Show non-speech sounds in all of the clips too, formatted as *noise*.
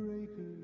heartbreaker,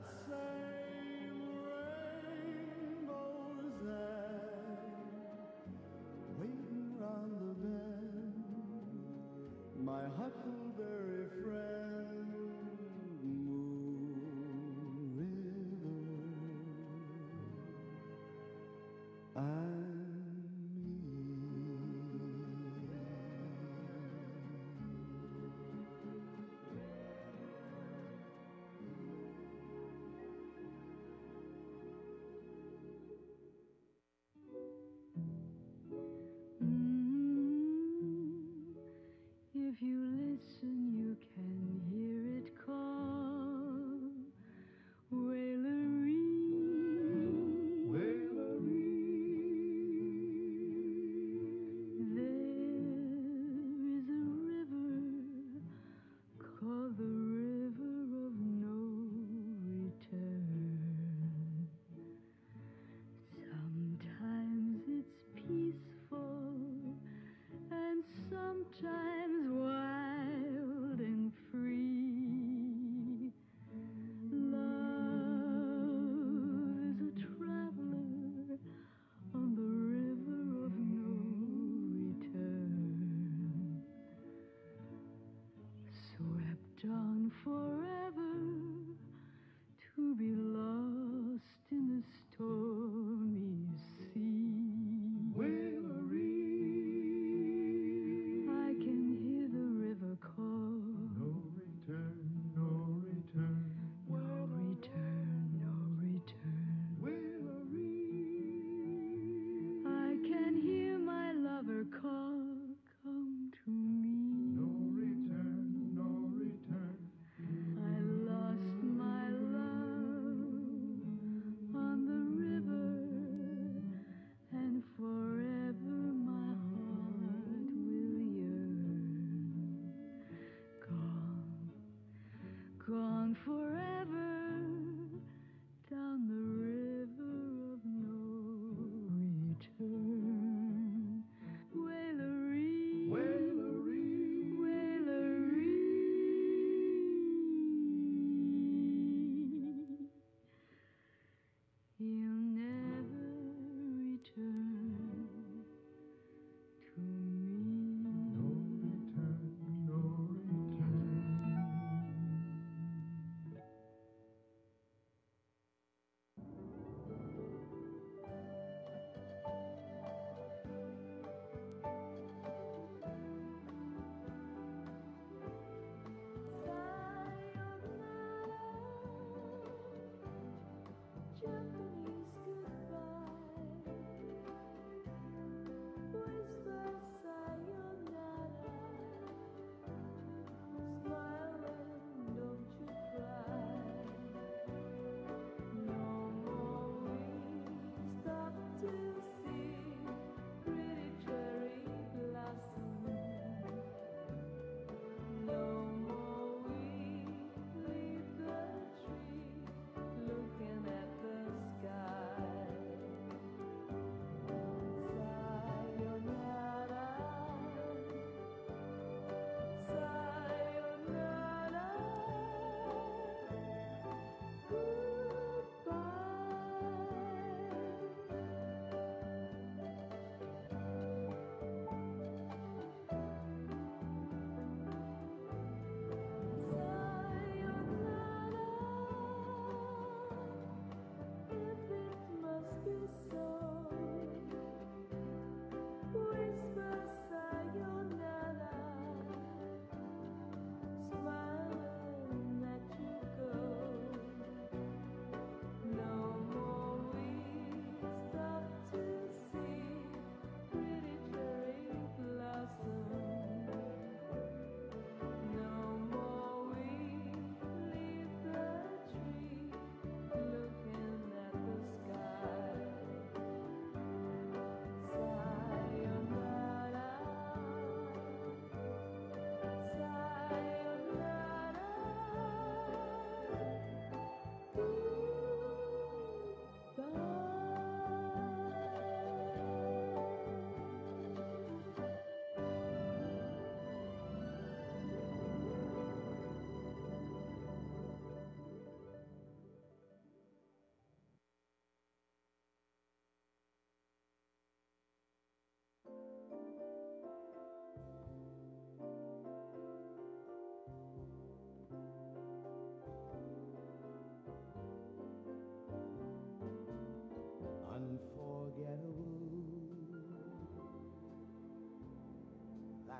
that same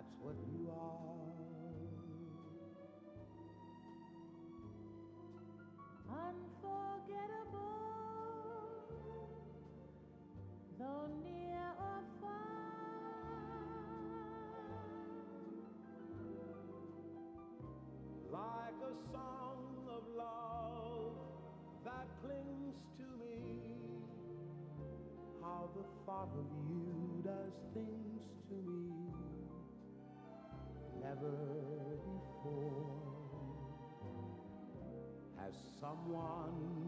that's what you are. Unforgettable, though near or far. like a song of love that clings to me. How the thought of you does things to me never before. Has someone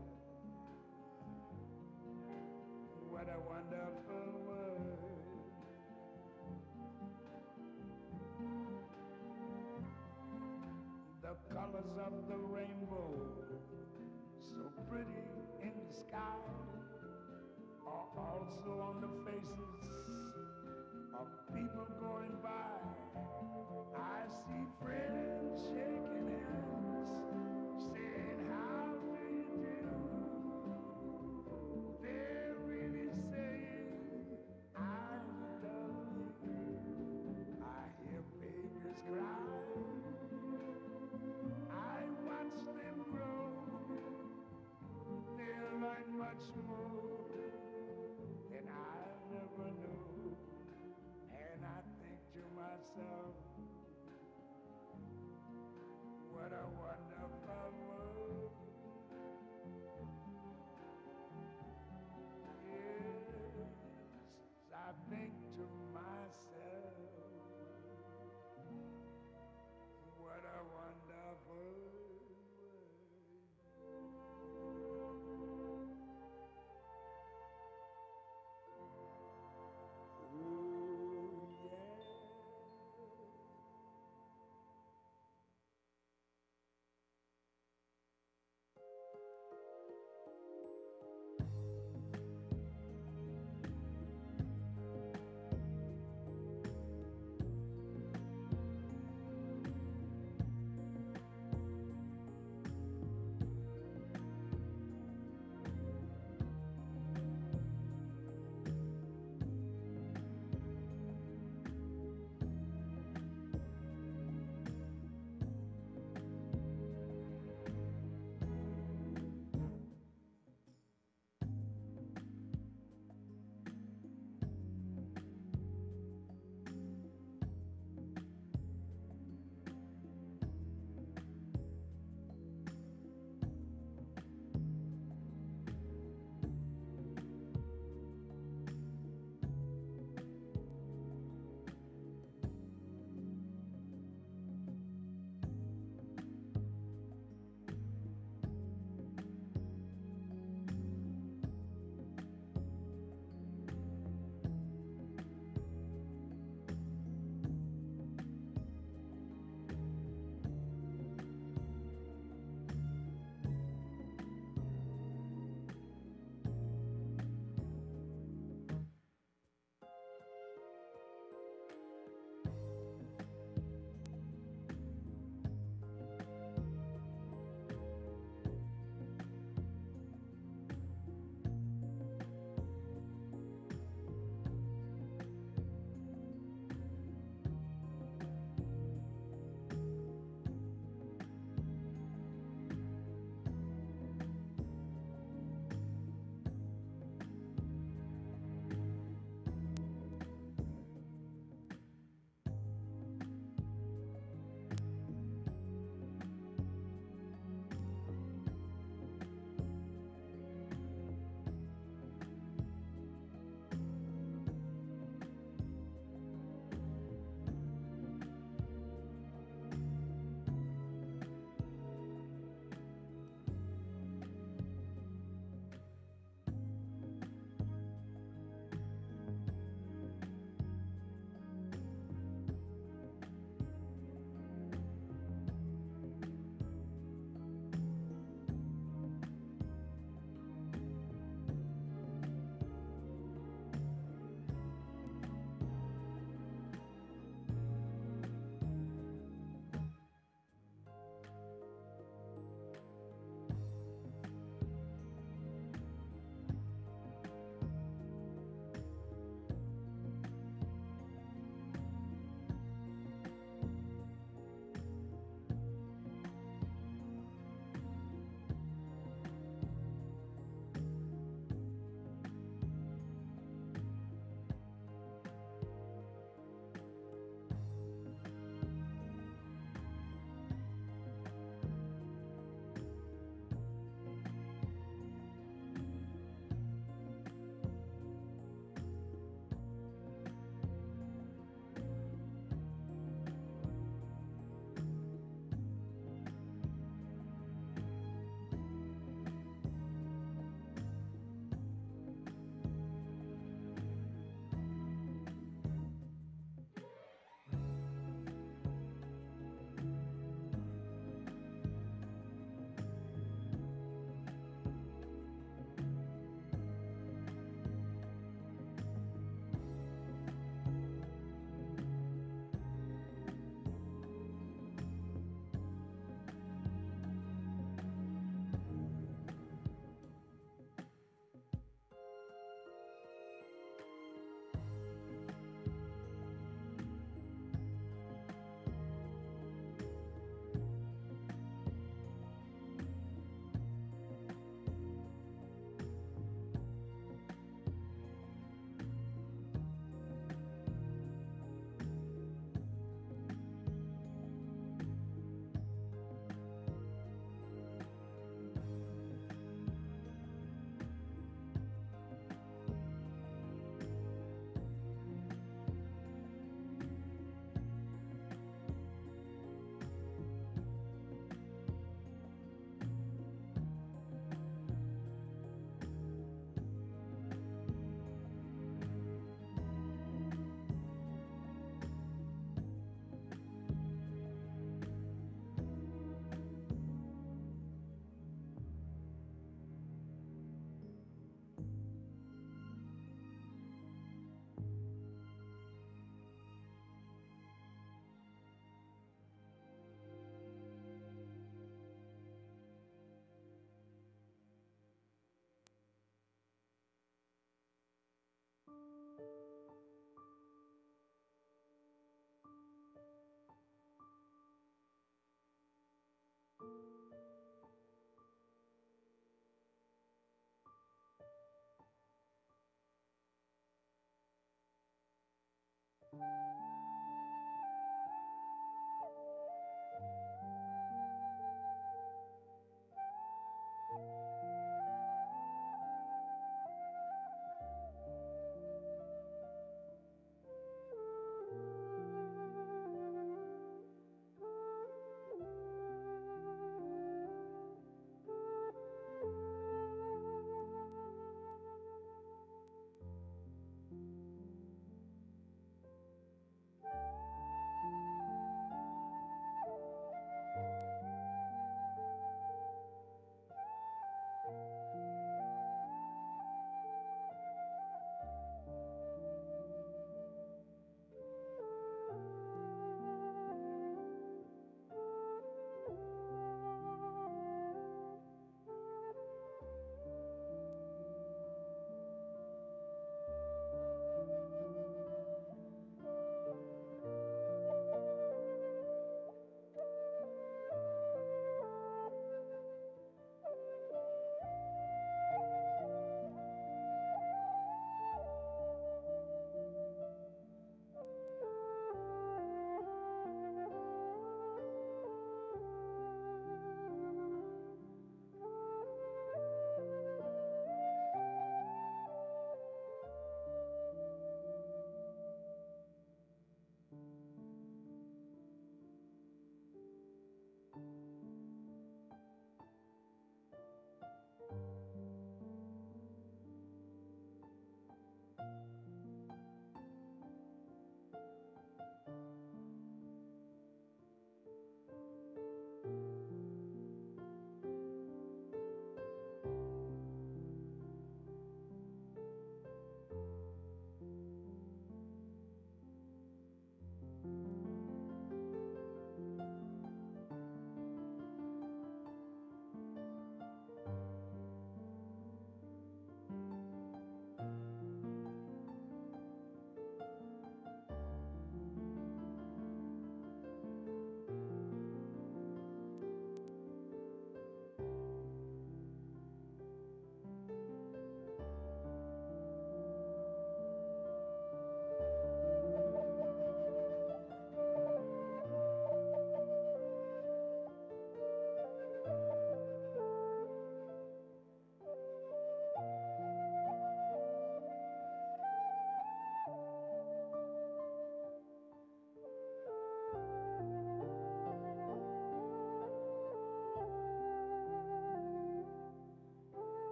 what a wonderful world. The colors of the rainbow, so pretty in the sky are also on the faces of people going by. I see friends shaking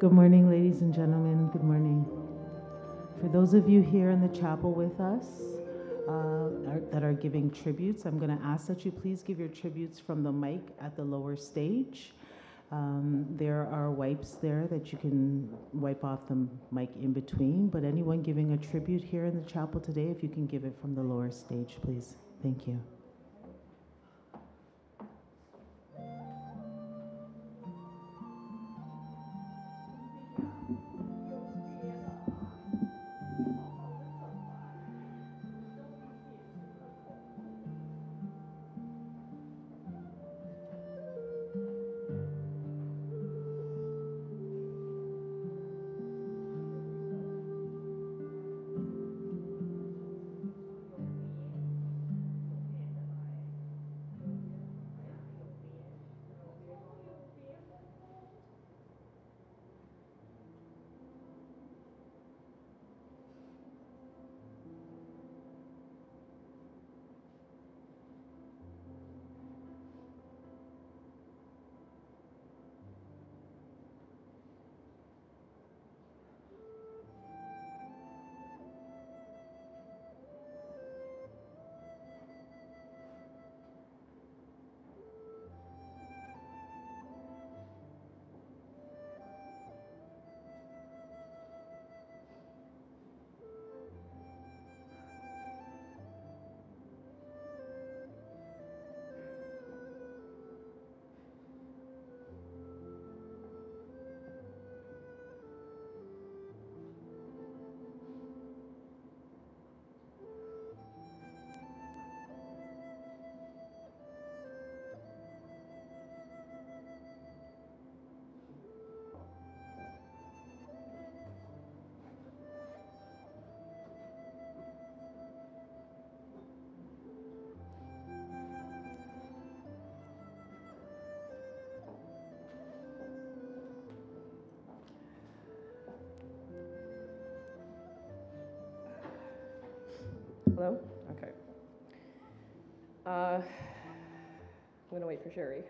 Good morning, ladies and gentlemen. Good morning. For those of you here in the chapel with us uh, are- that are giving tributes, I'm going to ask that you please give your tributes from the mic at the lower stage. Um, There are wipes there that you can wipe off the mic in between, but anyone giving a tribute here in the chapel today, if you can give it from the lower stage, please. Thank you. Hello? Okay. Uh, I'm going to wait for Sherry.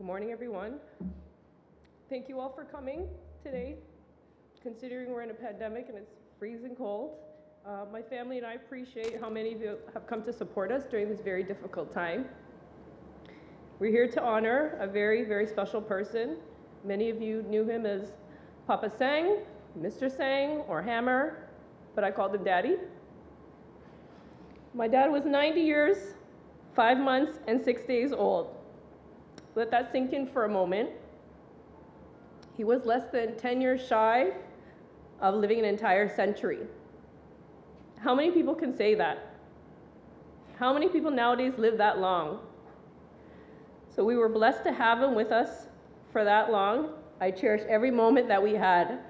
Good morning, everyone. Thank you all for coming today, considering we're in a pandemic and it's freezing cold. Uh, my family and I appreciate how many of you have come to support us during this very difficult time. We're here to honor a very, very special person. Many of you knew him as Papa Sang, Mr. Sang, or Hammer, but I called him Daddy. My dad was 90 years, 5 months, and 6 days old. Let that sink in for a moment. He was less than 10 years shy of living an entire century. How many people can say that? How many people nowadays live that long? So we were blessed to have him with us for that long. I cherish every moment that we had.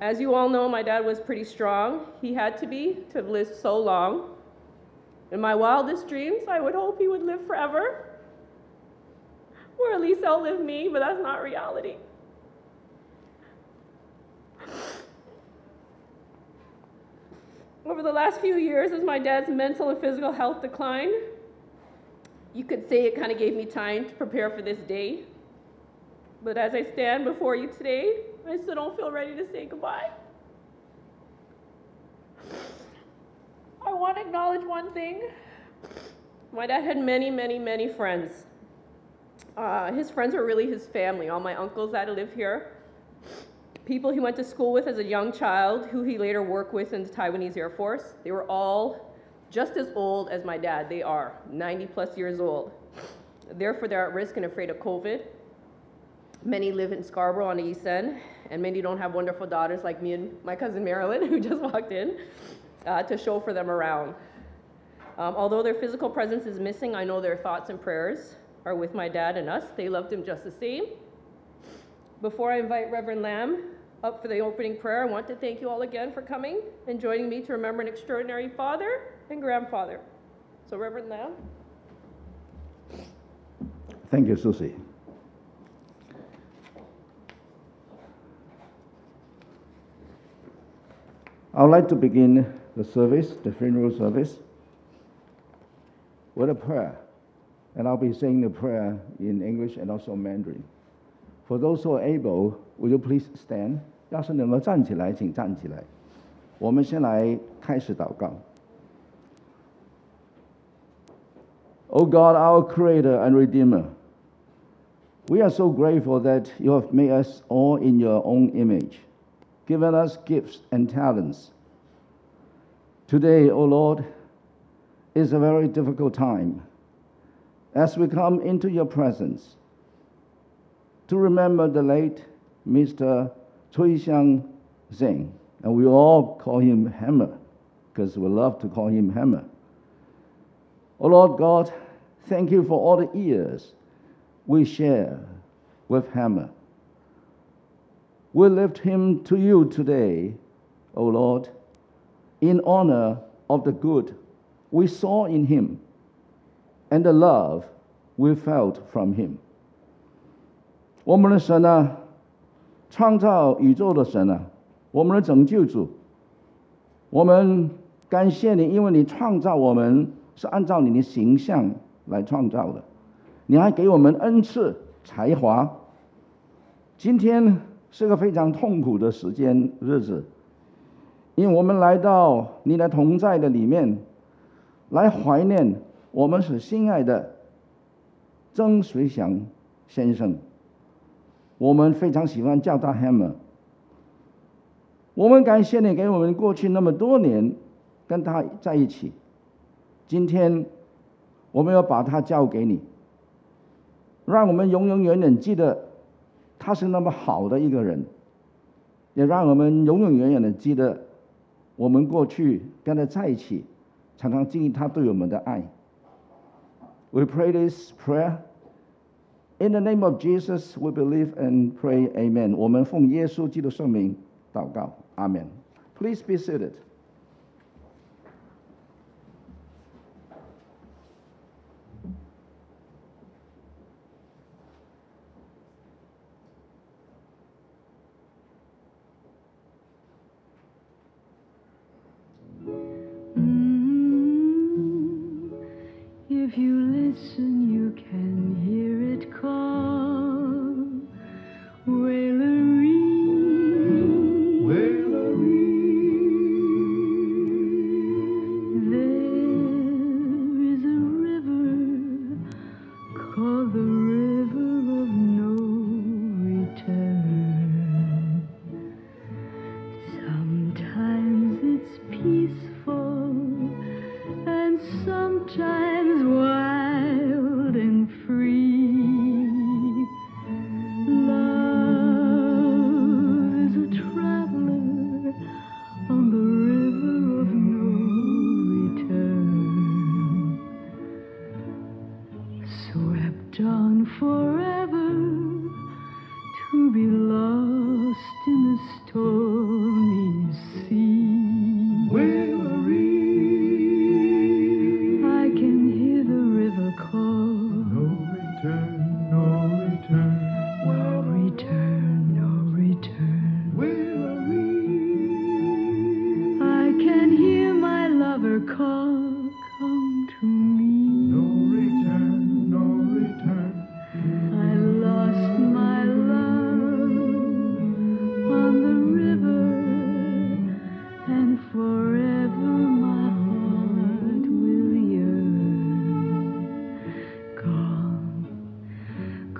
As you all know, my dad was pretty strong. He had to be to lived so long. In my wildest dreams, I would hope he would live forever, or at least outlive me, but that's not reality. Over the last few years, as my dad's mental and physical health declined, you could say it kind of gave me time to prepare for this day. But as I stand before you today, I still don't feel ready to say goodbye. I want to acknowledge one thing. My dad had many, many, many friends. Uh, his friends were really his family, all my uncles that live here. People he went to school with as a young child, who he later worked with in the Taiwanese Air Force. They were all just as old as my dad. They are 90 plus years old. Therefore, they're at risk and afraid of COVID. Many live in Scarborough on the East End, and many don't have wonderful daughters like me and my cousin Marilyn, *laughs* who just walked in, uh, to show for them around. Um, although their physical presence is missing, I know their thoughts and prayers are with my dad and us. They loved him just the same. Before I invite Reverend Lamb up for the opening prayer, I want to thank you all again for coming and joining me to remember an extraordinary father and grandfather. So, Reverend Lamb. Thank you, Susie. I would like to begin the service, the funeral service, with a prayer. And I'll be saying the prayer in English and also Mandarin. For those who are able, will you please stand? 要是能够站起来，请站起来。我们先来开始祷告。O God, our Creator and Redeemer, we are so grateful that you have made us all in your own image, given us gifts and talents. Today, O Lord, is a very difficult time as we come into your presence to remember the late Mr. Chui Hsiang Tseng, and we all call him Hammer because we love to call him Hammer. Oh Lord God, thank you for all the years we share with Hammer. We lift him to you today, O Lord, in honor of the good we saw in him and the love we felt from him. 我们的神啊，创造宇宙的神啊，我们的拯救主，我们感谢你，因为你创造我们是按照你的形象来创造的，你还给我们恩赐才华。今天是个非常痛苦的时间日子，因为我们来到你的同在的里面，来怀念我们所心爱的曾水祥先生。我们非常喜欢叫他 Hammer。我们感谢你给我们过去那么多年跟他在一起。今天我们要把他交给你，让我们永永远远记得他是那么好的一个人，也让我们永永远远的记得我们过去跟他在一起，常常经历他对我们的爱。We pray this prayer in the name of Jesus. We believe and pray. Amen. 我们奉耶稣基督圣名祷告。Amen. Please be seated.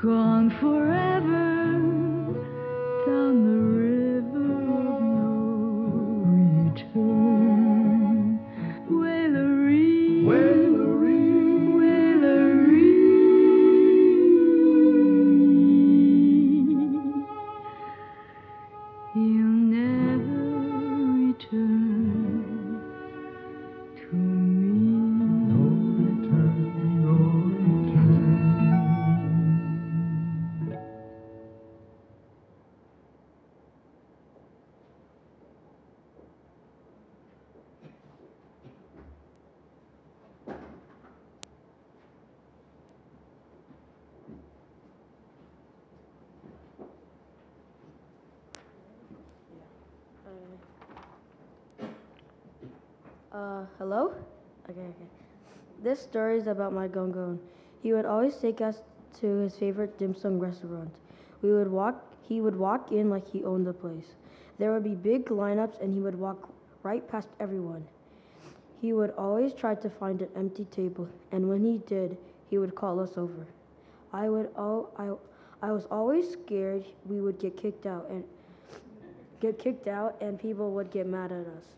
gone forever. Is about my gongon. He would always take us to his favorite dim sum restaurant. We would walk, he would walk in like he owned the place. There would be big lineups and he would walk right past everyone. He would always try to find an empty table, and when he did, he would call us over. I would al- I, I was always scared we would get kicked out and get kicked out and people would get mad at us.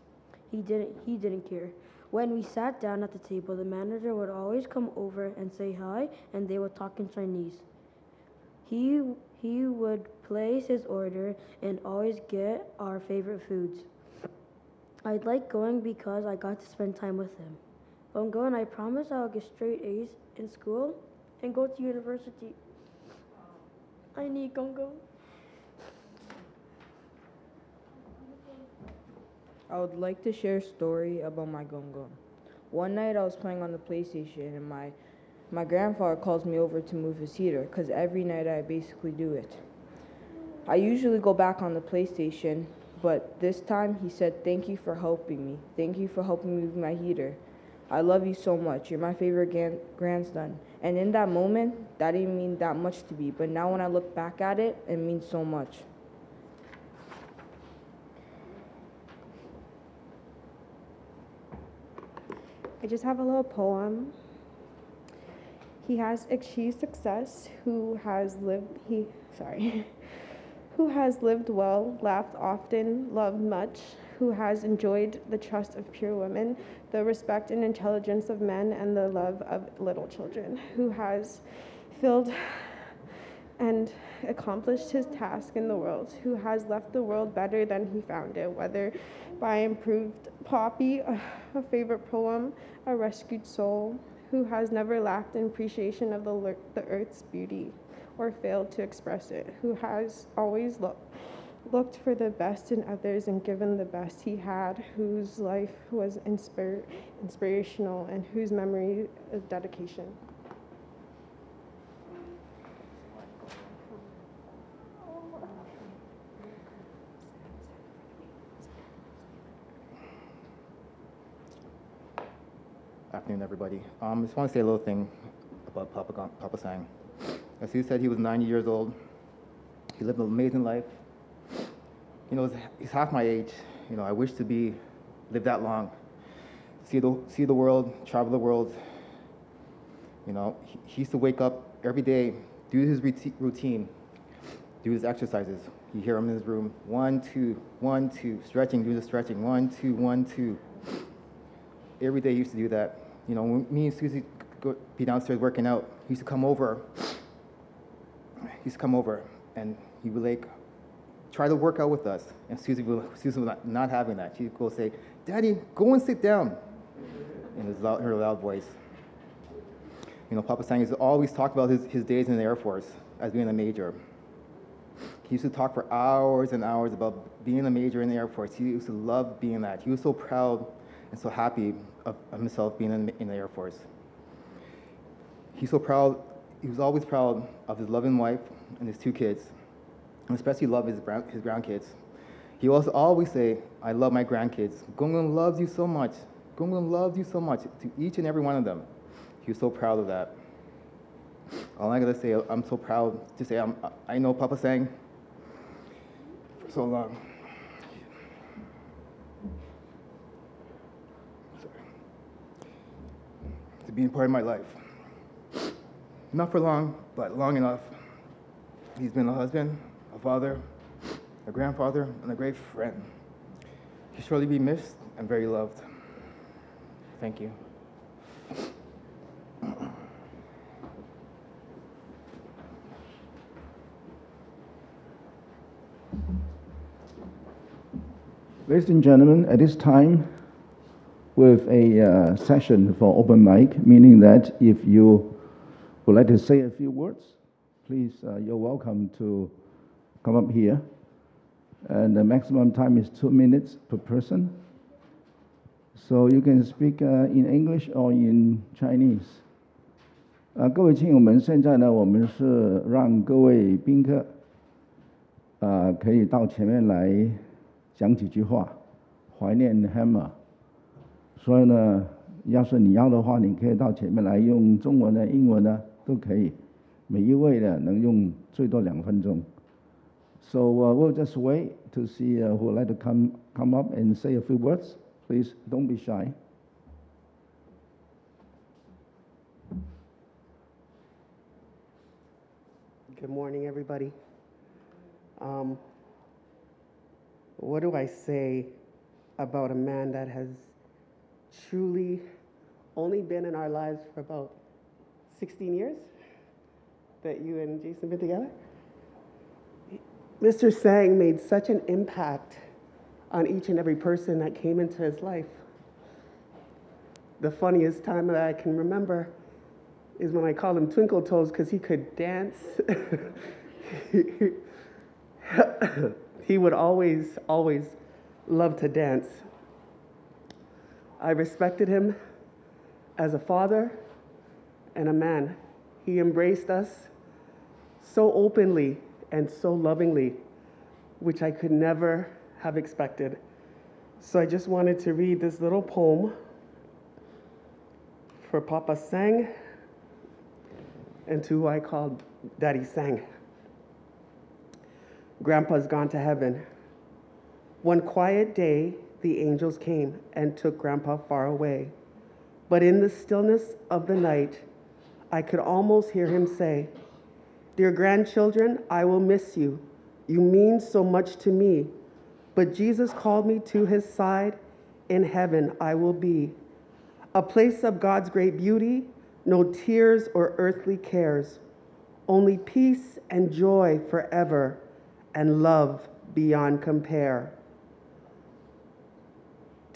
He didn't he didn't care. When we sat down at the table, the manager would always come over and say hi and they would talk in Chinese. He he would place his order and always get our favorite foods. I like going because I got to spend time with him. When going, I promise I'll get straight A's in school and go to university. I need Gongo. I would like to share a story about my gongon. One night I was playing on the PlayStation and my my grandfather calls me over to move his heater because every night I basically do it. I usually go back on the PlayStation, but this time he said, Thank you for helping me. Thank you for helping me move my heater. I love you so much. You're my favorite gan- grandson. And in that moment, that didn't mean that much to me, but now when I look back at it, it means so much. I just have a little poem. He has achieved success, who has lived he sorry, *laughs* who has lived well, laughed often, loved much, who has enjoyed the trust of pure women, the respect and intelligence of men, and the love of little children, who has filled and accomplished his task in the world, who has left the world better than he found it, whether by improved poppy, a favorite poem, a rescued soul, who has never lacked in appreciation of the, the earth's beauty or failed to express it, who has always lo- looked for the best in others and given the best he had, whose life was inspir- inspirational and whose memory is dedication. Afternoon, everybody. Um, I just want to say a little thing about Papa, Papa Sang. As he said, he was 90 years old. He lived an amazing life. You know, he's half my age. You know, I wish to be, live that long. See the, see the world, travel the world. You know, he, he used to wake up every day, do his routi- routine, do his exercises. You hear him in his room, one, two, one, two, stretching, do the stretching, one, two, one, two. Every day he used to do that. You know, when me and Susie go be downstairs working out, he used to come over. He used to come over and he would like try to work out with us. And Susie would, Susie was not, not having that. She'd go say, Daddy, go and sit down. In his loud, her loud voice. You know, Papa Sang used to always talk about his, his days in the Air Force as being a major. He used to talk for hours and hours about being a major in the Air Force. He used to love being that. He was so proud and so happy of, himself being in, in the Air Force. He's so proud, he was always proud of his loving wife and his two kids, and especially loved his, brown, his grandkids. He also always say, I love my grandkids. Gungun loves you so much. Gungun loves you so much to each and every one of them. He was so proud of that. All I gotta say, I'm so proud to say I'm, I know Papa Sang for so long. Being part of my life. Not for long, but long enough. He's been a husband, a father, a grandfather, and a great friend. He'll surely be missed and very loved. Thank you. Ladies and gentlemen, at this time, with a uh, session for open mic, meaning that if you would like to say a few words, please, uh, you're welcome to come up here. And the maximum time is two minutes per person. So you can speak uh, in English or in Chinese. 啊，各位亲友们，现在呢，我们是让各位宾客，啊，可以到前面来讲几句话，怀念 Hammer。 所以呢，要是你要的话，你可以到前面来用中文的、英文的都可以。每一位呢能用最多两分钟。So uh, we'll just wait to see uh, who would like to come come up and say a few words. Please don't be shy. Good morning, everybody. Um, what do I say about a man that has truly only been in our lives for about 16 years that you and Jason been together? Mr. Sang made such an impact on each and every person that came into his life. The funniest time that I can remember is when I called him Twinkle Toes because he could dance. *laughs* he would always, always love to dance. I respected him as a father and a man. He embraced us so openly and so lovingly, which I could never have expected. So I just wanted to read this little poem for Papa Sang and to who I called Daddy Sang. Grandpa's gone to heaven. One quiet day, the angels came and took Grandpa far away. But in the stillness of the night, I could almost hear him say, Dear grandchildren, I will miss you. You mean so much to me. But Jesus called me to his side. In heaven I will be. A place of God's great beauty, no tears or earthly cares, only peace and joy forever, and love beyond compare.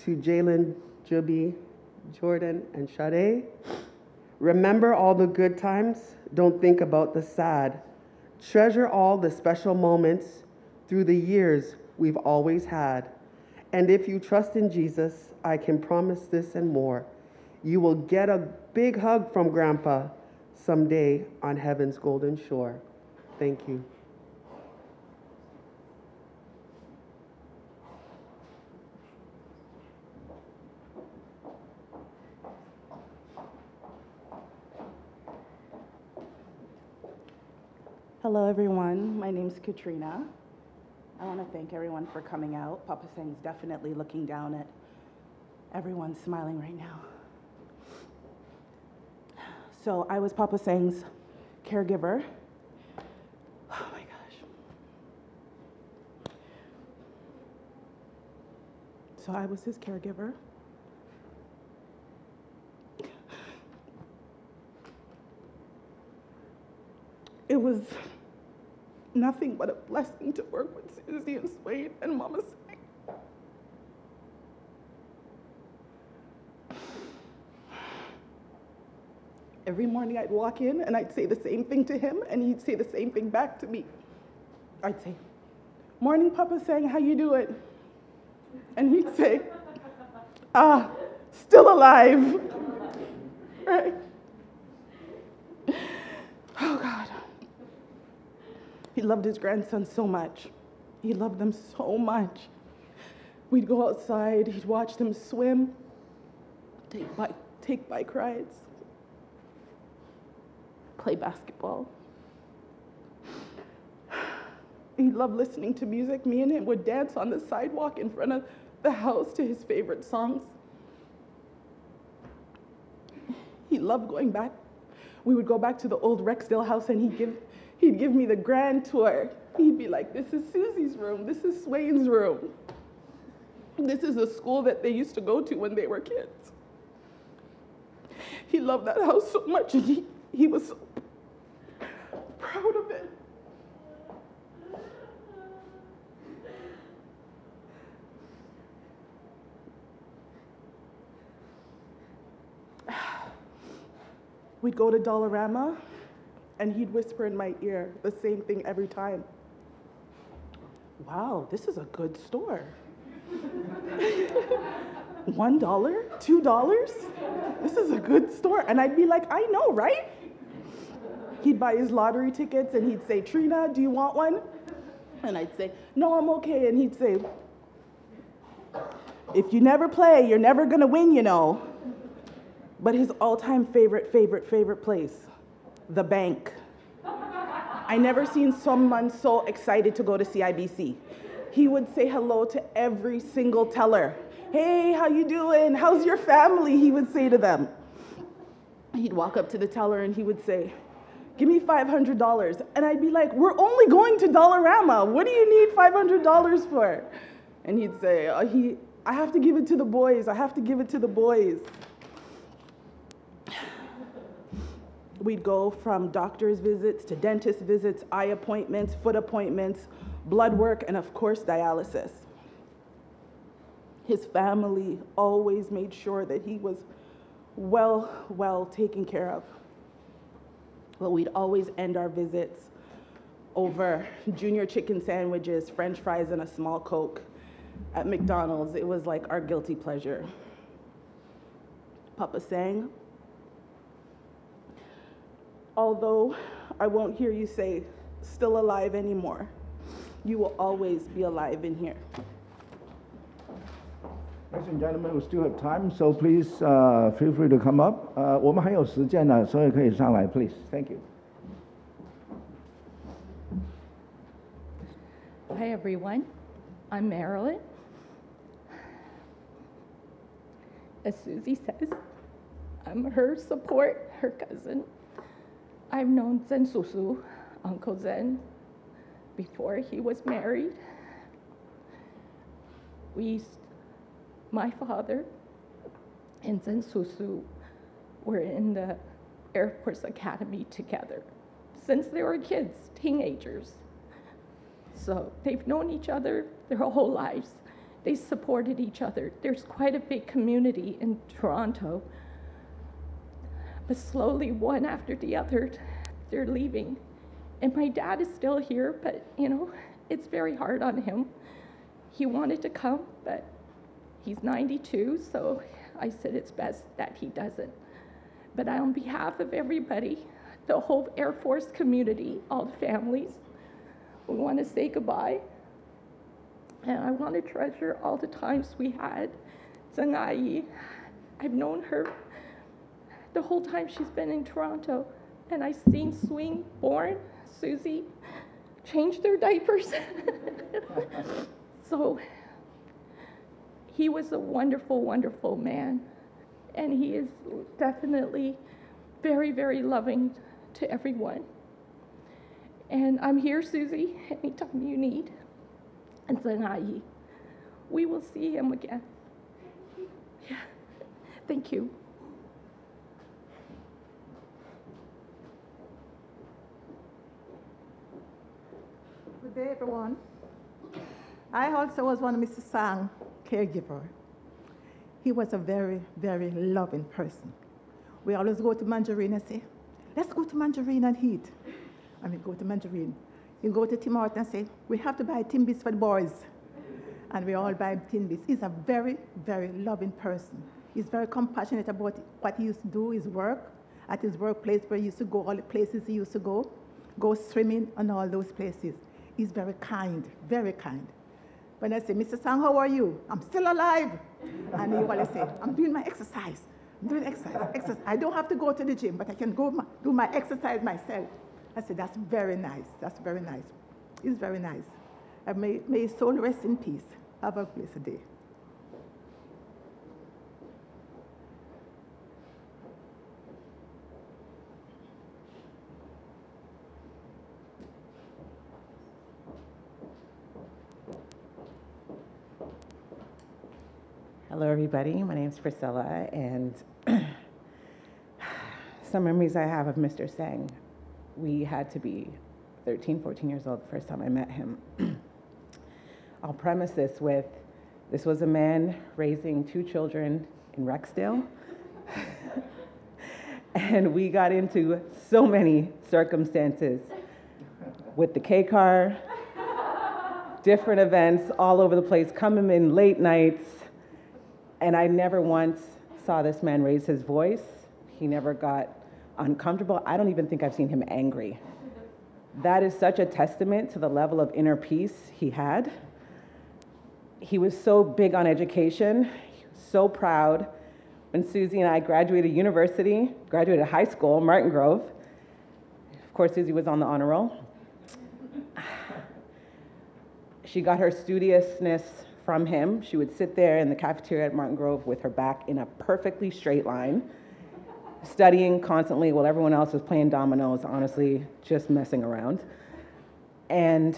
To Jalen, Juby, Jordan, and Sade, remember all the good times, don't think about the sad. Treasure all the special moments through the years we've always had. And if you trust in Jesus, I can promise this and more. You will get a big hug from Grandpa someday on heaven's golden shore. Thank you. Hello, everyone. My name's Katrina. I want to thank everyone for coming out. Papa Sang's definitely looking down at everyone smiling right now. So, I was Papa Sang's caregiver. Oh my gosh. So, I was his caregiver. It was nothing but a blessing to work with Susie and Swain and Mama Sang. Every morning I'd walk in and I'd say the same thing to him and he'd say the same thing back to me. I'd say, morning Papa Sang, how you doing? And he'd say, ah, still alive. *laughs* right? Oh God. He loved his grandson so much. He loved them so much. We'd go outside, he'd watch them swim, take bike, take bike rides, play basketball. He loved listening to music. Me and him would dance on the sidewalk in front of the house to his favorite songs. He loved going back. We would go back to the old Rexdale house and he'd give, he'd give me the grand tour. He'd be like, This is Susie's room. This is Swain's room. This is the school that they used to go to when they were kids. He loved that house so much and he, he was so proud of it. *sighs* We'd go to Dollarama and he'd whisper in my ear the same thing every time. Wow, this is a good store. *laughs* One dollar? Two dollars? This is a good store. And I'd be like, I know, right? He'd buy his lottery tickets and he'd say, Trina, do you want one? And I'd say, No, I'm okay. And he'd say, If you never play, you're never gonna win, you know. But his all time favorite, favorite, favorite place, the bank. I never seen someone so excited to go to CIBC. He would say hello to every single teller. Hey, how you doing? How's your family? He would say to them. He'd walk up to the teller and he would say, Give me $500. And I'd be like, We're only going to Dollarama. What do you need $500 for? And he'd say, oh, he, I have to give it to the boys. I have to give it to the boys. We'd go from doctor's visits to dentist visits, eye appointments, foot appointments, blood work, and of course, dialysis. His family always made sure that he was well, well taken care of. But we'd always end our visits over junior chicken sandwiches, french fries, and a small Coke at McDonald's. It was like our guilty pleasure. Papa sang, although I won't hear you say, still alive anymore, you will always be alive in here. Ladies and gentlemen, we still have time, so please uh, feel free to come up. 呃，我们还有时间呢，所以可以上来，please. Thank you. Hi, everyone. I'm Marilyn. As Susie says, I'm her support, her cousin. I've known Zen Susu, Uncle Zen, before he was married. We my father and Zen Susu were in the Air Force Academy together since they were kids, teenagers. So they've known each other their whole lives. They supported each other. There's quite a big community in Toronto. But slowly, one after the other, they're leaving. And my dad is still here, but you know, it's very hard on him. He wanted to come, but he's 92, so I said it's best that he doesn't. But on behalf of everybody, the whole Air Force community, all the families, we want to say goodbye. And I want to treasure all the times we had. Zangai, I've known her the whole time she's been in Toronto. And I've seen Swing, Born, Susie change their diapers. *laughs* so he was a wonderful, wonderful man. And he is definitely very, very loving to everyone. And I'm here, Susie, anytime you need. And Zanai, we will see him again. Yeah. Thank you. Day, everyone. I also was one of Mr. Sang caregiver. He was a very, very loving person. We always go to Mandarin and say, let's go to Mandarin and eat. And we go to Mandarin. You go to Tim Hortons and say, we have to buy Timbits for the boys. And we all buy Timbits. He's a very, very loving person. He's very compassionate about what he used to do, his work, at his workplace where he used to go, all the places he used to go, go swimming and all those places. He's very kind, very kind. When I say, Mr. Sang, how are you? I'm still alive. And he always say, I'm doing my exercise. I'm doing exercise, exercise. I don't have to go to the gym, but I can go do my exercise myself. I said, that's very nice. That's very nice. It's very nice. And may, may his soul rest in peace. Have a blessed day. Hello, everybody. My name is Priscilla, and *clears throat* some memories I have of Mr. Sang. We had to be 13, 14 years old the first time I met him. *clears throat* I'll premise this with this was a man raising two children in Rexdale. *laughs* and we got into so many circumstances with the K car, different events all over the place, coming in late nights. And I never once saw this man raise his voice. He never got uncomfortable. I don't even think I've seen him angry. That is such a testament to the level of inner peace he had. he was so big on education, so proud. When Susie and I graduated university, graduated high school, Martin Grove, of course, Susie was on the honor roll. *sighs* She got her studiousness from him. She would sit there in the cafeteria at Martin Grove with her back in a perfectly straight line, studying constantly while everyone else was playing dominoes, honestly, just messing around. And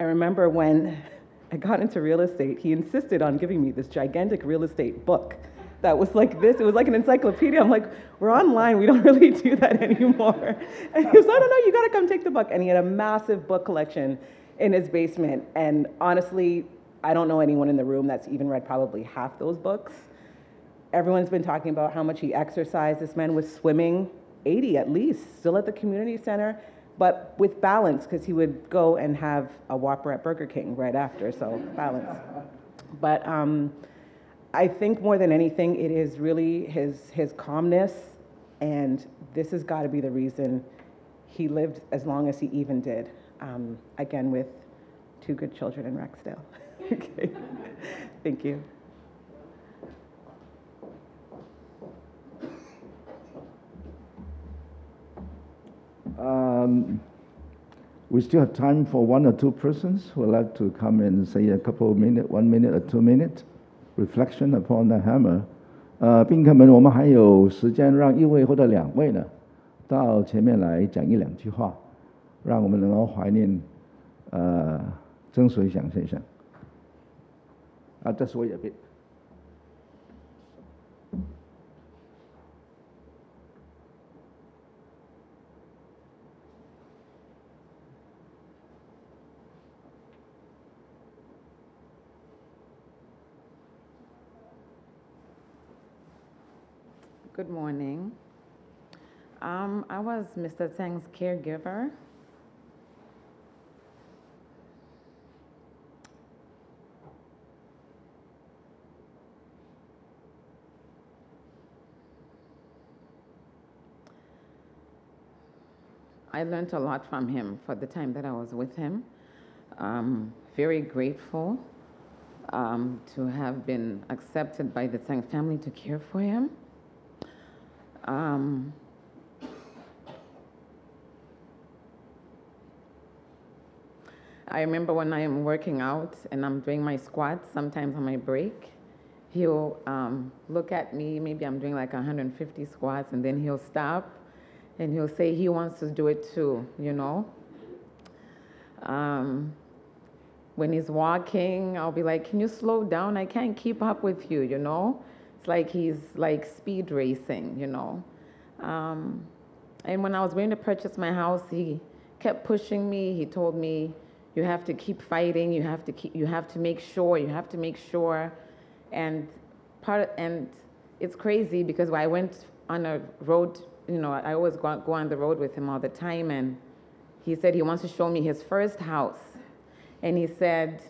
I remember when I got into real estate, he insisted on giving me this gigantic real estate book that was like this. It was like an encyclopedia. I'm like, we're online. We don't *laughs* really do that anymore. *laughs* And he was, no, no, no, you got to come take the book. And he had a massive book collection in his basement. And honestly, I don't know anyone in the room that's even read probably half those books. Everyone's been talking about how much he exercised. This man was swimming 80 at least, still at the community center, but with balance because he would go and have a Whopper at Burger King right after, so balance. But um, I think more than anything, it is really his, his calmness, and this has got to be the reason he lived as long as he even did. Um, again, with two good children in Rexdale. *laughs* *laughs* okay, thank you. Um, we still have time for one or two persons who would like to come and say a couple of minutes, one minute or two minutes, reflection upon the hammer. 呃，宾客们，我们还有时间让一位或者两位呢，到前面来讲一两句话，让我们能够怀念呃曾水祥先生。 I'll just wait a bit. Good morning. Um, I was Mr. Tang's caregiver I learned a lot from him for the time that I was with him. Um, very grateful um, to have been accepted by the Tseng family to care for him. Um, I remember when I am working out and I'm doing my squats, sometimes on my break, he'll um, look at me, maybe I'm doing like 150 squats, and then he'll stop and he'll say he wants to do it too, you know? Um, when he's walking, I'll be like, Can you slow down? I can't keep up with you, you know? It's like he's like speed racing, you know? Um, and when I was going to purchase my house, he kept pushing me. He told me, you have to keep fighting. You have to keep. You have to make sure. You have to make sure. And part. and it's crazy because I went on a road. You know, I always go, go on the road with him all the time, and he said he wants to show me his first house, and he said.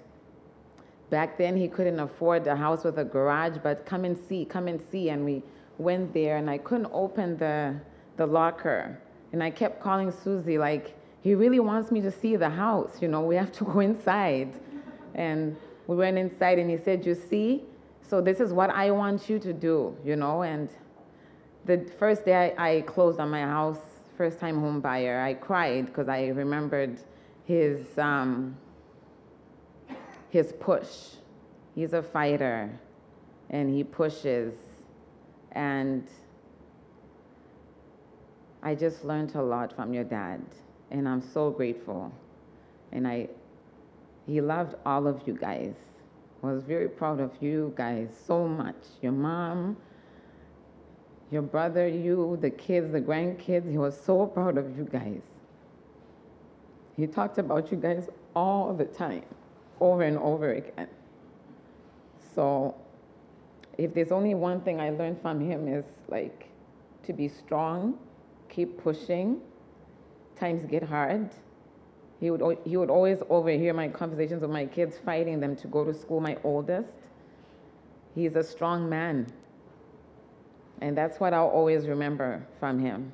Back then, he couldn't afford a house with a garage, but come and see, come and see. And we went there, and I couldn't open the, the locker. And I kept calling Susie, like, he really wants me to see the house. You know, we have to go inside. And we went inside, and he said, You see? So this is what I want you to do, you know? And the first day I, I closed on my house, first time home buyer, I cried because I remembered his, um, his push. He's a fighter, and he pushes. And I just learned a lot from your dad, and I'm so grateful. And I, he loved all of you guys. Was very proud of you guys so much. Your mom, your brother, you, the kids, the grandkids. He was so proud of you guys. He talked about you guys all the time, over and over again. So if there's only one thing I learned from him is like to be strong, keep pushing. Times get hard. He would, he would always overhear my conversations with my kids, fighting them to go to school, my oldest. He's a strong man. And that's what I'll always remember from him.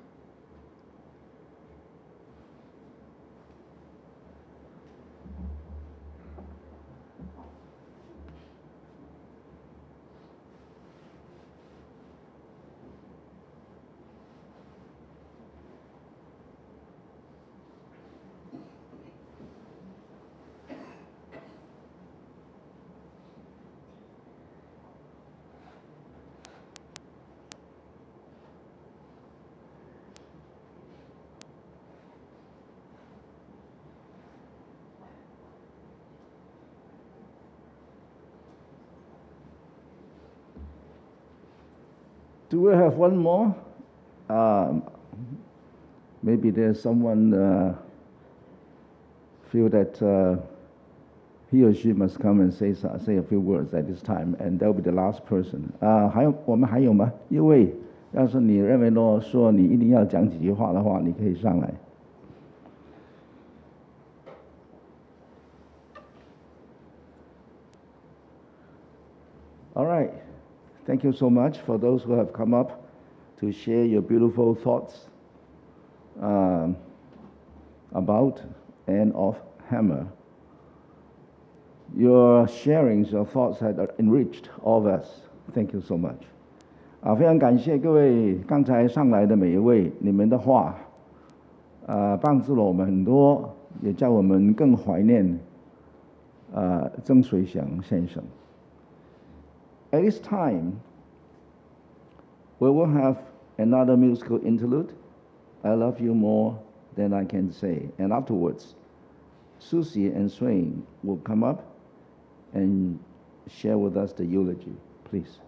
Do we have one more? Um, maybe there's someone uh, feel that he or she must come and says say a few words at this time, and that will be the last person. 啊、还有我们还有吗？因为要是你认为呢说你一定要讲几句话的话，你可以上来。Thank you so much for those who have come up to share your beautiful thoughts um, about and of Hammer. Your sharings, your thoughts had enriched all of us. Thank you so much. 啊，非常感谢各位刚才上来的每一位，你们的话，呃，帮助了我们很多，也叫我们更怀念，呃，曾水祥先生。 At this time, we will have another musical interlude. I love you more than I can say. And afterwards, Susie and Swain will come up and share with us the eulogy. Please.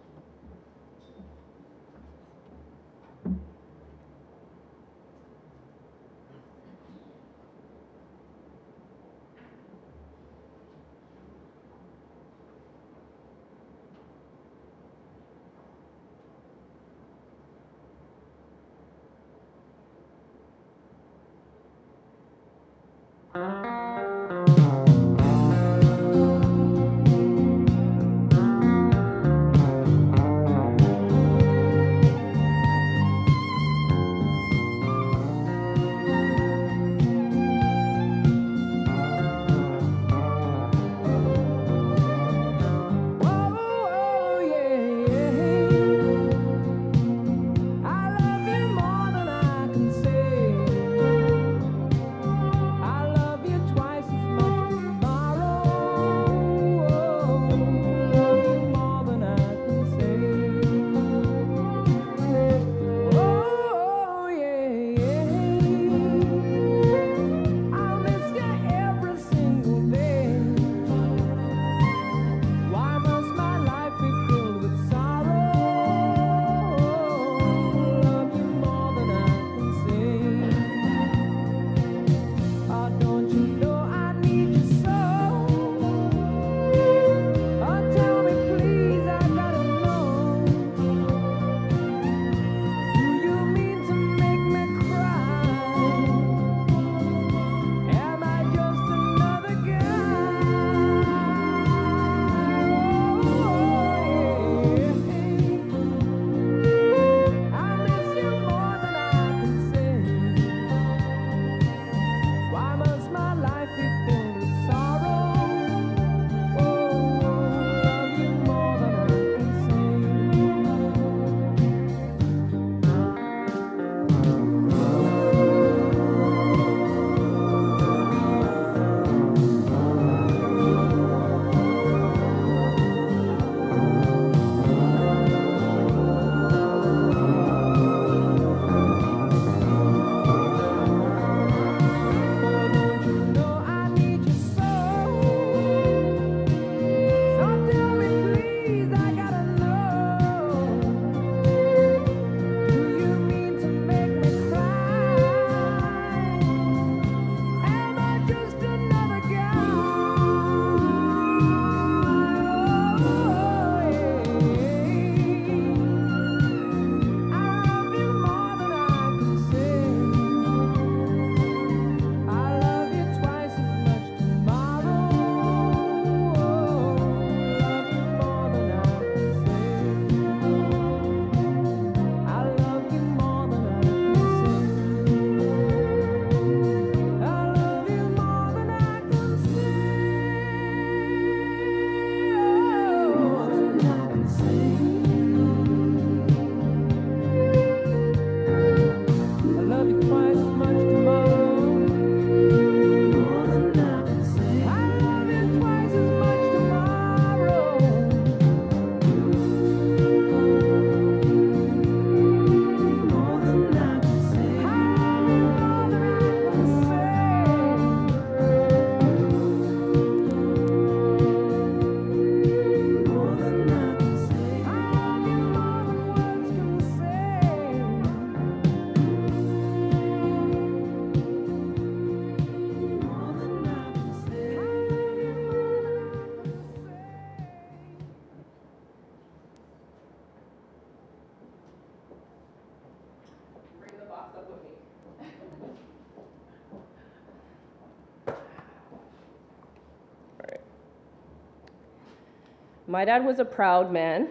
My dad was a proud man,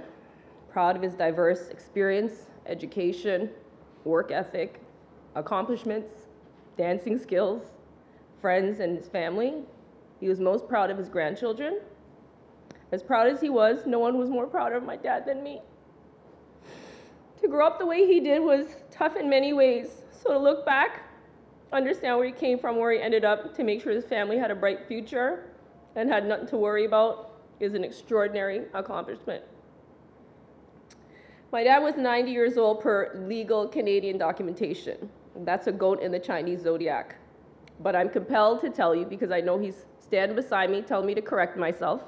proud of his diverse experience, education, work ethic, accomplishments, dancing skills, friends, and his family. He was most proud of his grandchildren. As proud as he was, no one was more proud of my dad than me. To grow up the way he did was tough in many ways. So to look back, understand where he came from, where he ended up, to make sure his family had a bright future and had nothing to worry about is an extraordinary accomplishment. My dad was 90 years old per legal Canadian documentation. That's a goat in the Chinese zodiac. But I'm compelled to tell you, because I know he's standing beside me, telling me to correct myself,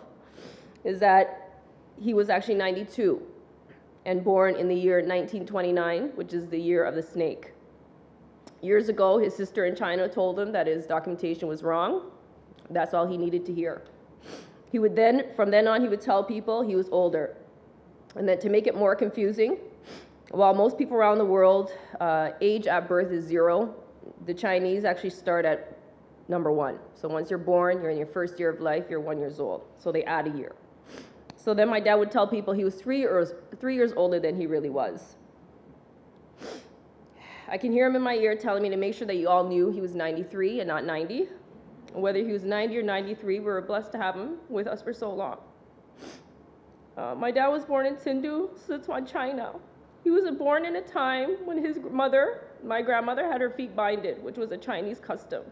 is that he was actually 92 and born in the year 1929, which is the year of the snake. Years ago, his sister in China told him that his documentation was wrong. That's all he needed to hear. He would then, from then on, he would tell people he was older. And then to make it more confusing, while most people around the world, uh, age at birth is zero, the Chinese actually start at number one. So once you're born, you're in your first year of life, you're one years old. So they add a year. So then my dad would tell people he was three years, three years older than he really was. I can hear him in my ear telling me to make sure that you all knew he was 93 and not 90. Whether he was 90 or 93, we were blessed to have him with us for so long. Uh, my dad was born in Chengdu, Sichuan, China. He was born in a time when his mother, my grandmother, had her feet binded, which was a Chinese custom.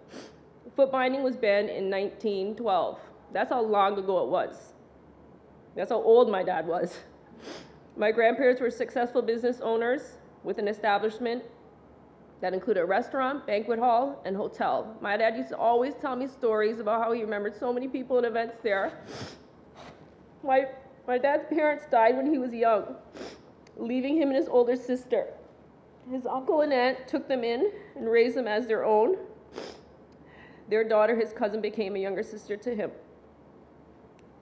Foot binding was banned in 1912. That's how long ago it was. That's how old my dad was. My grandparents were successful business owners with an establishment that included a restaurant, banquet hall, and hotel. My dad used to always tell me stories about how he remembered so many people and events there. My, my dad's parents died when he was young, leaving him and his older sister. His uncle and aunt took them in and raised them as their own. Their daughter, his cousin, became a younger sister to him.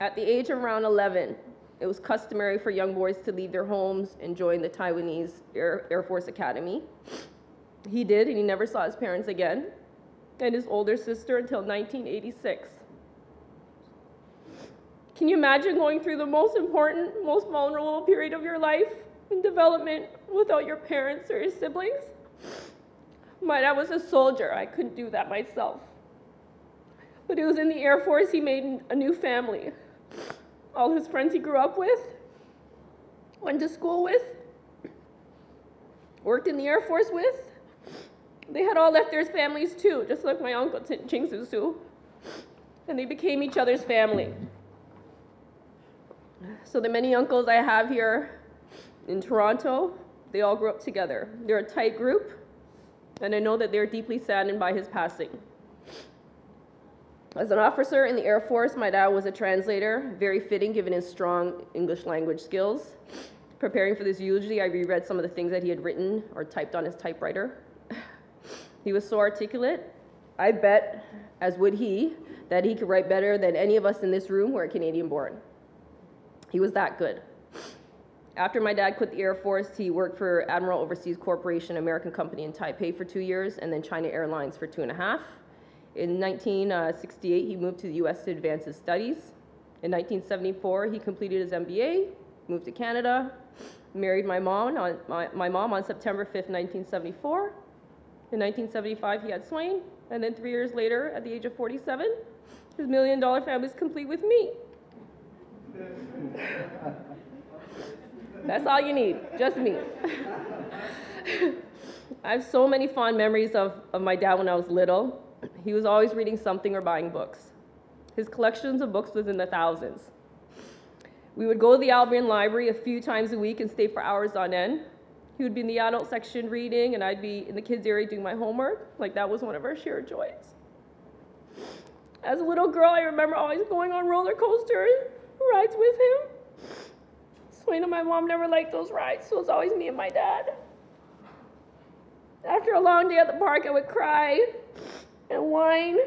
At the age of around 11, it was customary for young boys to leave their homes and join the Taiwanese Air, Air Force Academy. He did, and he never saw his parents again, and his older sister until 1986. Can you imagine going through the most important, most vulnerable period of your life and development without your parents or your siblings? My dad was a soldier. I couldn't do that myself. But he was in the Air Force. He made a new family. All his friends he grew up with, went to school with, worked in the Air Force with, they had all left their families too, just like my uncle Ching Su. And they became each other's family. So the many uncles I have here in Toronto, they all grew up together. They're a tight group, and I know that they're deeply saddened by his passing. As an officer in the Air Force, my dad was a translator, very fitting given his strong English language skills. Preparing for this eulogy, I reread some of the things that he had written or typed on his typewriter. He was so articulate. I bet, as would he, that he could write better than any of us in this room who are Canadian born. He was that good. After my dad quit the Air Force, he worked for Admiral Overseas Corporation, American company in Taipei for two years, and then China Airlines for two and a half. In 1968, he moved to the US to advance his studies. In 1974, he completed his MBA, moved to Canada, married my mom on, my, my mom on September 5th, 1974, in 1975, he had Swain, and then three years later, at the age of 47, his million dollar family is complete with me. That's all you need, just me. *laughs* I have so many fond memories of, of my dad when I was little. He was always reading something or buying books. His collections of books was in the thousands. We would go to the Albion Library a few times a week and stay for hours on end. He would be in the adult section reading, and I'd be in the kids' area doing my homework. Like that was one of our shared joys. As a little girl, I remember always going on roller coaster rides with him. And my mom never liked those rides, so it was always me and my dad. After a long day at the park, I would cry and whine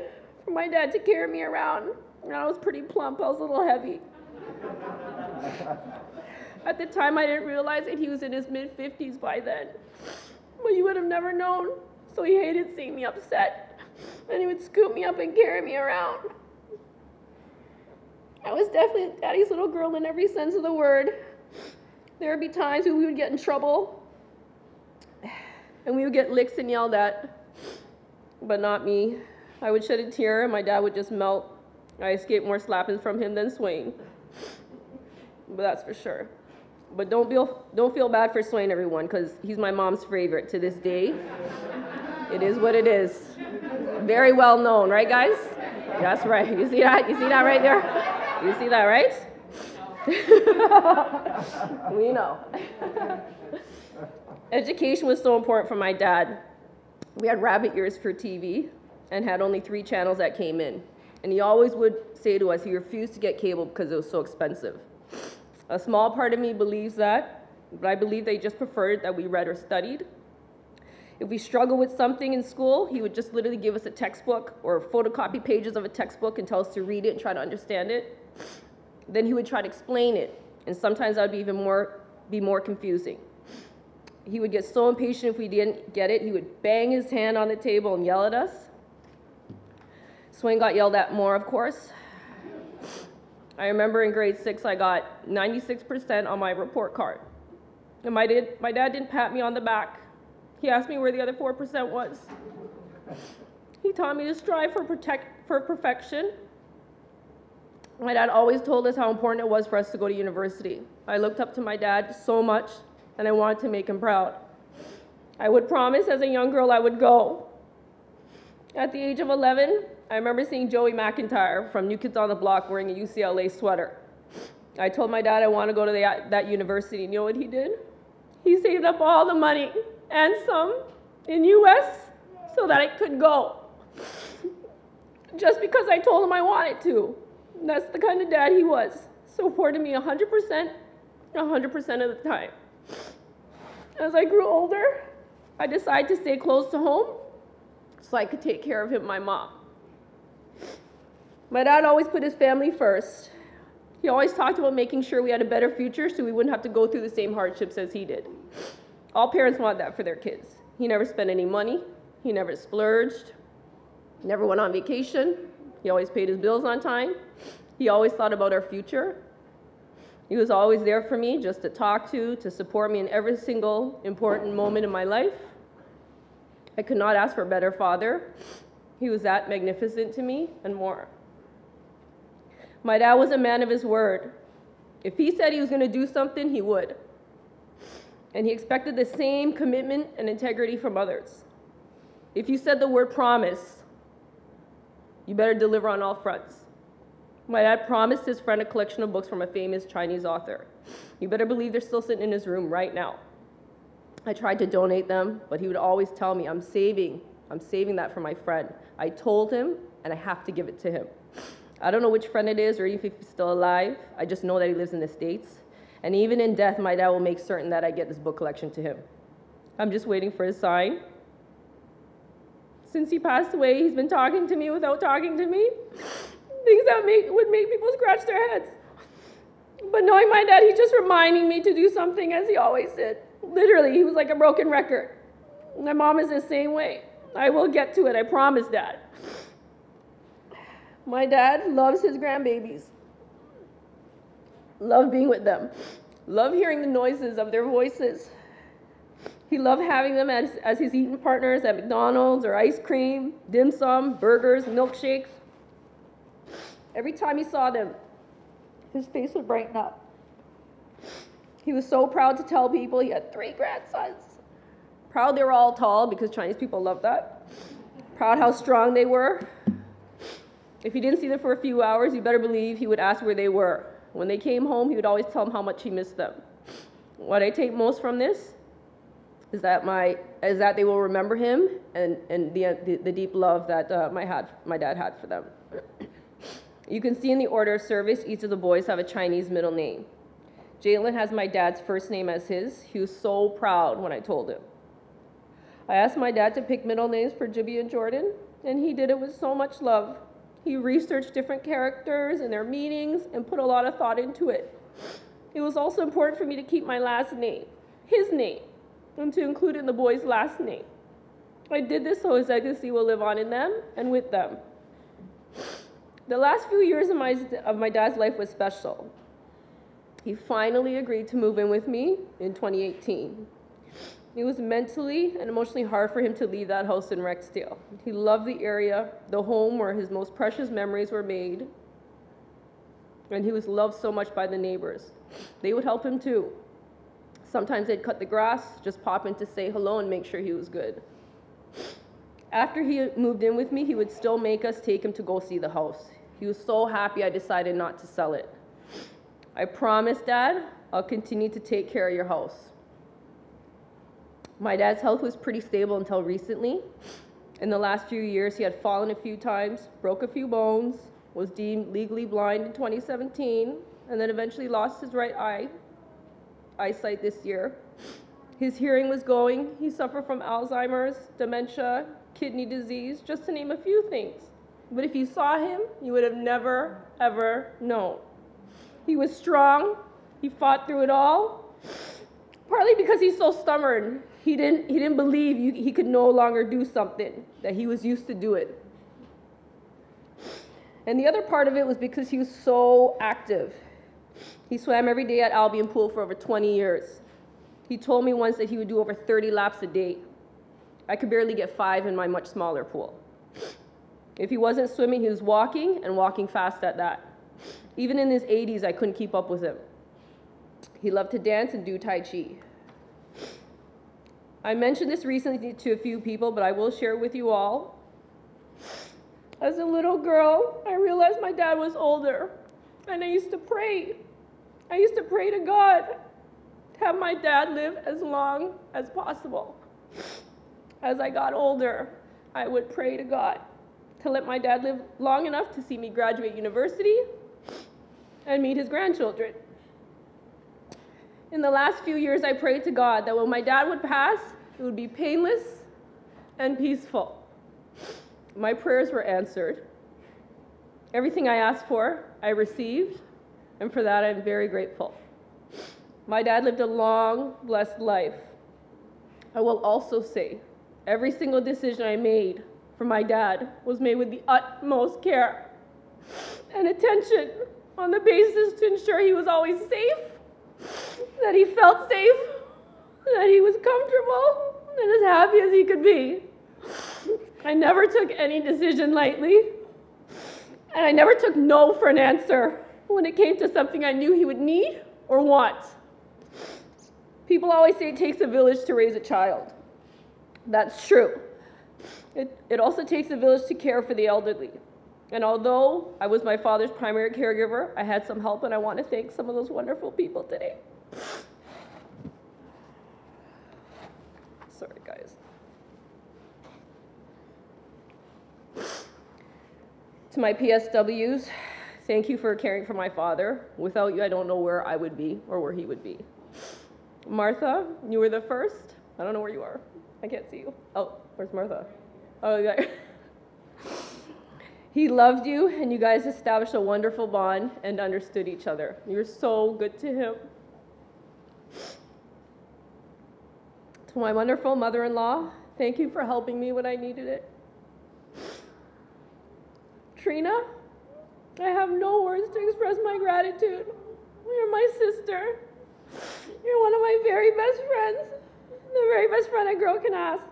for my dad to carry me around. And I was pretty plump, I was a little heavy. At the time, I didn't realize that he was in his mid 50s by then. But you would have never known. So he hated seeing me upset. And he would scoop me up and carry me around. I was definitely daddy's little girl in every sense of the word. There would be times when we would get in trouble and we would get licks and yelled at, but not me. I would shed a tear and my dad would just melt. I escaped more slappings from him than Swain. But that's for sure. But don't feel, don't feel bad for Swain, everyone, because he's my mom's favorite to this day. It is what it is. Very well known, right, guys? That's right. You see that? You see that right there? You see that, right? *laughs* we know. *laughs* Education was so important for my dad. We had rabbit ears for TV and had only three channels that came in. And he always would say to us he refused to get cable because it was so expensive. A small part of me believes that, but I believe they just preferred that we read or studied. If we struggle with something in school, he would just literally give us a textbook or photocopy pages of a textbook and tell us to read it and try to understand it. Then he would try to explain it, and sometimes that would be even more, be more confusing. He would get so impatient if we didn't get it, he would bang his hand on the table and yell at us. Swain got yelled at more, of course. I remember in grade six, I got 96% on my report card. And my, did, my dad didn't pat me on the back. He asked me where the other 4% was. He taught me to strive for, protect, for perfection. My dad always told us how important it was for us to go to university. I looked up to my dad so much, and I wanted to make him proud. I would promise as a young girl I would go. At the age of 11, I remember seeing Joey McIntyre from New Kids on the Block wearing a UCLA sweater. I told my dad I want to go to the, that university. You know what he did? He saved up all the money and some in US so that I could go. Just because I told him I wanted to. That's the kind of dad he was. Supported me 100%, 100% of the time. As I grew older, I decided to stay close to home so I could take care of him my mom. My dad always put his family first. He always talked about making sure we had a better future so we wouldn't have to go through the same hardships as he did. All parents want that for their kids. He never spent any money, he never splurged, never went on vacation, he always paid his bills on time, he always thought about our future. He was always there for me just to talk to, to support me in every single important moment in my life. I could not ask for a better father. He was that magnificent to me and more. My dad was a man of his word. If he said he was going to do something, he would. And he expected the same commitment and integrity from others. If you said the word promise, you better deliver on all fronts. My dad promised his friend a collection of books from a famous Chinese author. You better believe they're still sitting in his room right now. I tried to donate them, but he would always tell me, I'm saving, I'm saving that for my friend. I told him, and I have to give it to him. I don't know which friend it is or even if he's still alive. I just know that he lives in the States. And even in death, my dad will make certain that I get this book collection to him. I'm just waiting for his sign. Since he passed away, he's been talking to me without talking to me. Things that make, would make people scratch their heads. But knowing my dad, he's just reminding me to do something as he always did. Literally, he was like a broken record. My mom is the same way. I will get to it, I promise, Dad. My dad loves his grandbabies. Love being with them. Love hearing the noises of their voices. He loved having them as, as his eating partners at McDonald's or ice cream, dim sum, burgers, milkshakes. Every time he saw them, his face would brighten up. He was so proud to tell people he had three grandsons. Proud they were all tall because Chinese people love that. Proud how strong they were. If he didn't see them for a few hours, you better believe he would ask where they were. When they came home, he would always tell them how much he missed them. What I take most from this is that my is that they will remember him and, and the, the, the deep love that uh, my, had, my dad had for them. you can see in the order of service, each of the boys have a Chinese middle name. Jalen has my dad's first name as his. He was so proud when I told him. I asked my dad to pick middle names for Jibby and Jordan, and he did it with so much love. He researched different characters and their meanings and put a lot of thought into it. It was also important for me to keep my last name, his name, and to include in the boy's last name. I did this so his legacy will live on in them and with them. The last few years of my, of my dad's life was special. He finally agreed to move in with me in 2018. It was mentally and emotionally hard for him to leave that house in Rexdale. He loved the area, the home where his most precious memories were made, and he was loved so much by the neighbors. They would help him too. Sometimes they'd cut the grass, just pop in to say hello and make sure he was good. After he moved in with me, he would still make us take him to go see the house. He was so happy I decided not to sell it. I promise, Dad I'll continue to take care of your house. My dad's health was pretty stable until recently. In the last few years, he had fallen a few times, broke a few bones, was deemed legally blind in 2017, and then eventually lost his right eye eyesight this year. His hearing was going. He suffered from Alzheimer's, dementia, kidney disease, just to name a few things. But if you saw him, you would have never, ever known. He was strong. He fought through it all. Partly because he's so stubborn. He didn't, he didn't believe you, he could no longer do something, that he was used to do it. And the other part of it was because he was so active. He swam every day at Albion Pool for over 20 years. He told me once that he would do over 30 laps a day. I could barely get five in my much smaller pool. If he wasn't swimming, he was walking and walking fast at that. Even in his 80s, I couldn't keep up with him. He loved to dance and do Tai Chi. I mentioned this recently to a few people, but I will share it with you all. As a little girl, I realized my dad was older, and I used to pray. I used to pray to God to have my dad live as long as possible. As I got older, I would pray to God to let my dad live long enough to see me graduate university and meet his grandchildren. In the last few years, I prayed to God that when my dad would pass, it would be painless and peaceful. My prayers were answered. Everything I asked for, I received, and for that, I'm very grateful. My dad lived a long, blessed life. I will also say, every single decision I made for my dad was made with the utmost care and attention on the basis to ensure he was always safe, that he felt safe, that he was comfortable, and as happy as he could be. I never took any decision lightly, and I never took no for an answer when it came to something I knew he would need or want. People always say it takes a village to raise a child. That's true. It, it also takes a village to care for the elderly. And although I was my father's primary caregiver, I had some help, and I want to thank some of those wonderful people today. Sorry, guys. To my PSWs, thank you for caring for my father. Without you, I don't know where I would be or where he would be. Martha, you were the first. I don't know where you are. I can't see you. Oh, where's Martha? Oh, yeah. *laughs* he loved you, and you guys established a wonderful bond and understood each other. You're so good to him. To my wonderful mother in law, thank you for helping me when I needed it. Trina, I have no words to express my gratitude. You're my sister. You're one of my very best friends, the very best friend a girl can ask.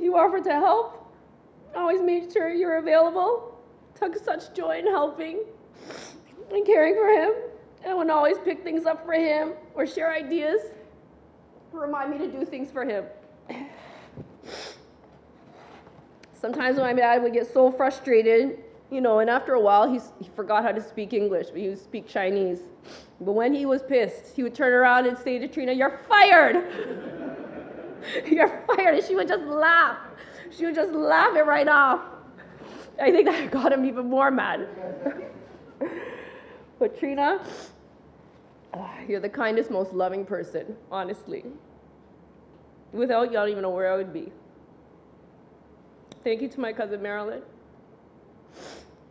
You offered to help, always made sure you were available, took such joy in helping and caring for him, and would always pick things up for him or share ideas, remind me to do things for him. Sometimes when my dad would get so frustrated, you know, and after a while he, he forgot how to speak English, but he would speak Chinese. But when he was pissed, he would turn around and say to Trina, You're fired! *laughs* You're fired. And she would just laugh. She would just laugh it right off. I think that got him even more mad. *laughs* but Trina, ah, you're the kindest, most loving person, honestly. Without you, I don't even know where I would be. Thank you to my cousin Marilyn.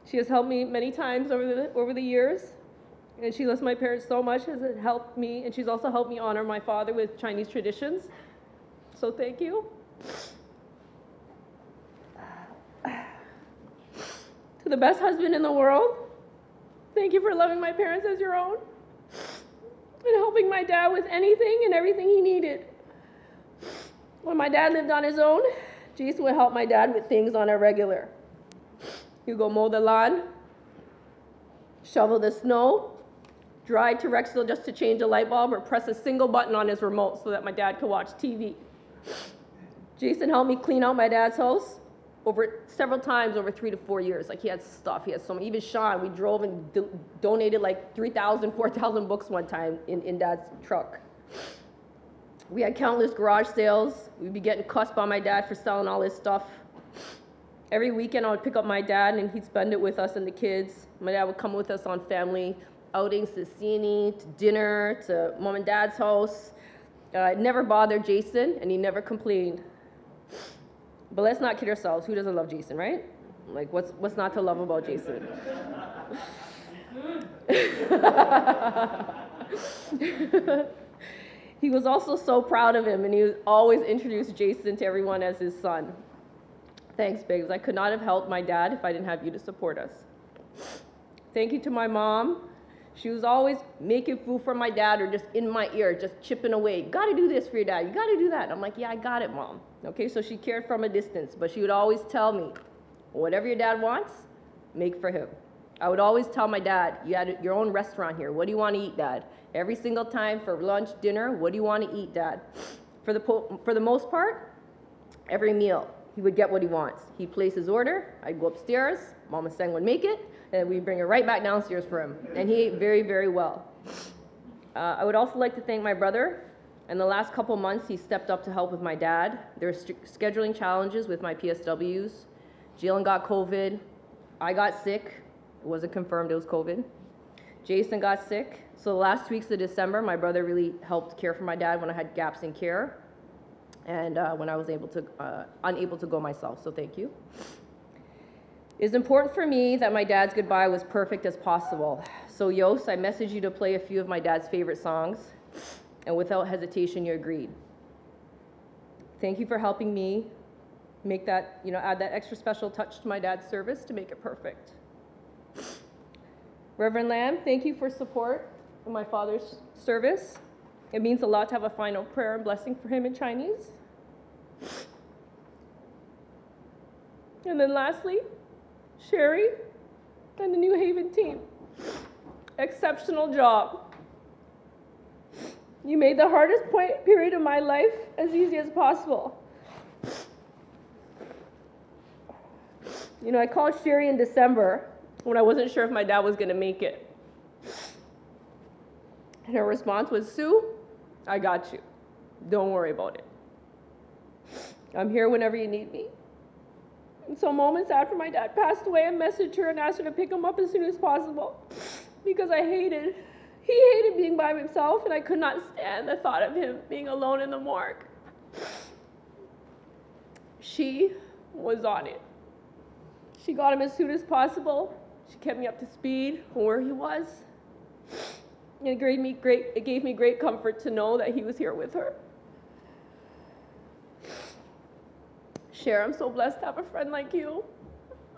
She has helped me many times over the, over the years, and she loves my parents so much as it helped me, and she's also helped me honor my father with Chinese traditions. So thank you. The best husband in the world. Thank you for loving my parents as your own and helping my dad with anything and everything he needed. When my dad lived on his own, Jason would help my dad with things on a regular. He'd go mow the lawn, shovel the snow, drive to Rexdale just to change a light bulb or press a single button on his remote so that my dad could watch TV. Jason helped me clean out my dad's house over several times over three to four years. Like he had stuff, he had so many. Even Sean, we drove and do- donated like 3,000, *laughs* 4,000 books one time in, in dad's truck. We had countless garage sales. We'd be getting cussed by my dad for selling all his stuff. Every weekend, I would pick up my dad and he'd spend it with us and the kids. My dad would come with us on family outings to Cine, to dinner, to mom and dad's house. Uh, it never bothered Jason and he never complained. But let's not kid ourselves. Who doesn't love Jason, right? Like, what's, what's not to love about Jason? *laughs* he was also so proud of him, and he always introduced Jason to everyone as his son. Thanks, babes. I could not have helped my dad if I didn't have you to support us. Thank you to my mom. She was always making food for my dad or just in my ear, just chipping away. Gotta do this for your dad. You gotta do that. I'm like, yeah, I got it, mom. Okay, so she cared from a distance, but she would always tell me, whatever your dad wants, make for him. I would always tell my dad, you had your own restaurant here. What do you want to eat, dad? Every single time for lunch, dinner, what do you want to eat, dad? For the, for the most part, every meal, he would get what he wants. He'd place his order, I'd go upstairs, Mama Tseng would make it, and we'd bring it right back downstairs for him. And he ate very, very well. Uh, I would also like to thank my brother. In the last couple months, he stepped up to help with my dad. There were scheduling challenges with my PSWs. Jalen got COVID. I got sick. It wasn't confirmed it was COVID. Jason got sick. So the last weeks of December, my brother really helped care for my dad when I had gaps in care and uh, when I was able to, uh, unable to go myself. So thank you. It is important for me that my dad's goodbye was perfect as possible. So Yos, I messaged you to play a few of my dad's favorite songs, and without hesitation, you agreed. Thank you for helping me make that, you know, add that extra special touch to my dad's service to make it perfect. Reverend Lamb, thank you for support in my father's service. It means a lot to have a final prayer and blessing for him in Chinese. And then lastly, Sherry and the New Haven team. Exceptional job. You made the hardest point period of my life as easy as possible. You know, I called Sherry in December when I wasn't sure if my dad was going to make it. And her response was, Sue, I got you. Don't worry about it. I'm here whenever you need me. And so, moments after my dad passed away, I messaged her and asked her to pick him up as soon as possible because I hated, he hated being by himself, and I could not stand the thought of him being alone in the morgue. She was on it. She got him as soon as possible. She kept me up to speed on where he was. It gave me great, it gave me great comfort to know that he was here with her. Cher, I'm so blessed to have a friend like you.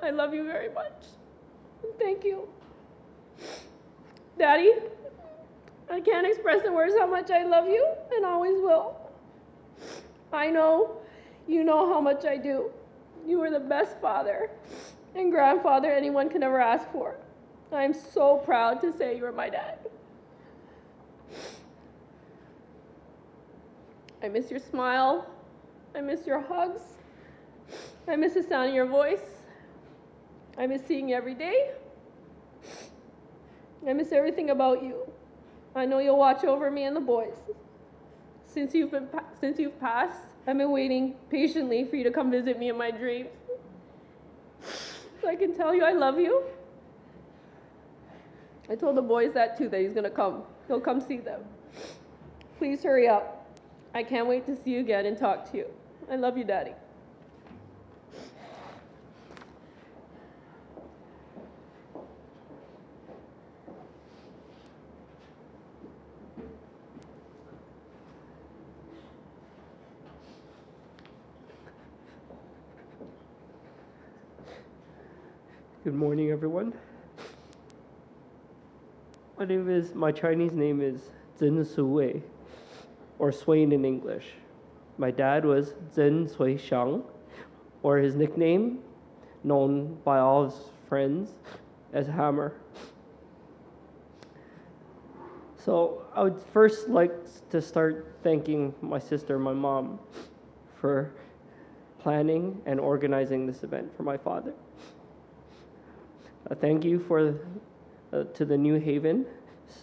I love you very much. Thank you. Daddy, I can't express in words how much I love you and always will. I know you know how much I do. You are the best father and grandfather anyone can ever ask for. I am so proud to say you are my dad. I miss your smile. I miss your hugs. I miss the sound of your voice. I miss seeing you every day. I miss everything about you. I know you'll watch over me and the boys. Since you've been since you've passed, I've been waiting patiently for you to come visit me in my dreams. So I can tell you I love you. I told the boys that too, that he's gonna come. He'll come see them. Please hurry up. I can't wait to see you again and talk to you. I love you, Daddy. Good morning, everyone. My name is, my Chinese name is Zhen Su Wei, or Swain in English. My dad was Zhen Sui Shang, or his nickname, known by all his friends as Hammer. So I would first like to start thanking my sister, my mom, for planning and organizing this event for my father. Uh, thank you for uh, to the New Haven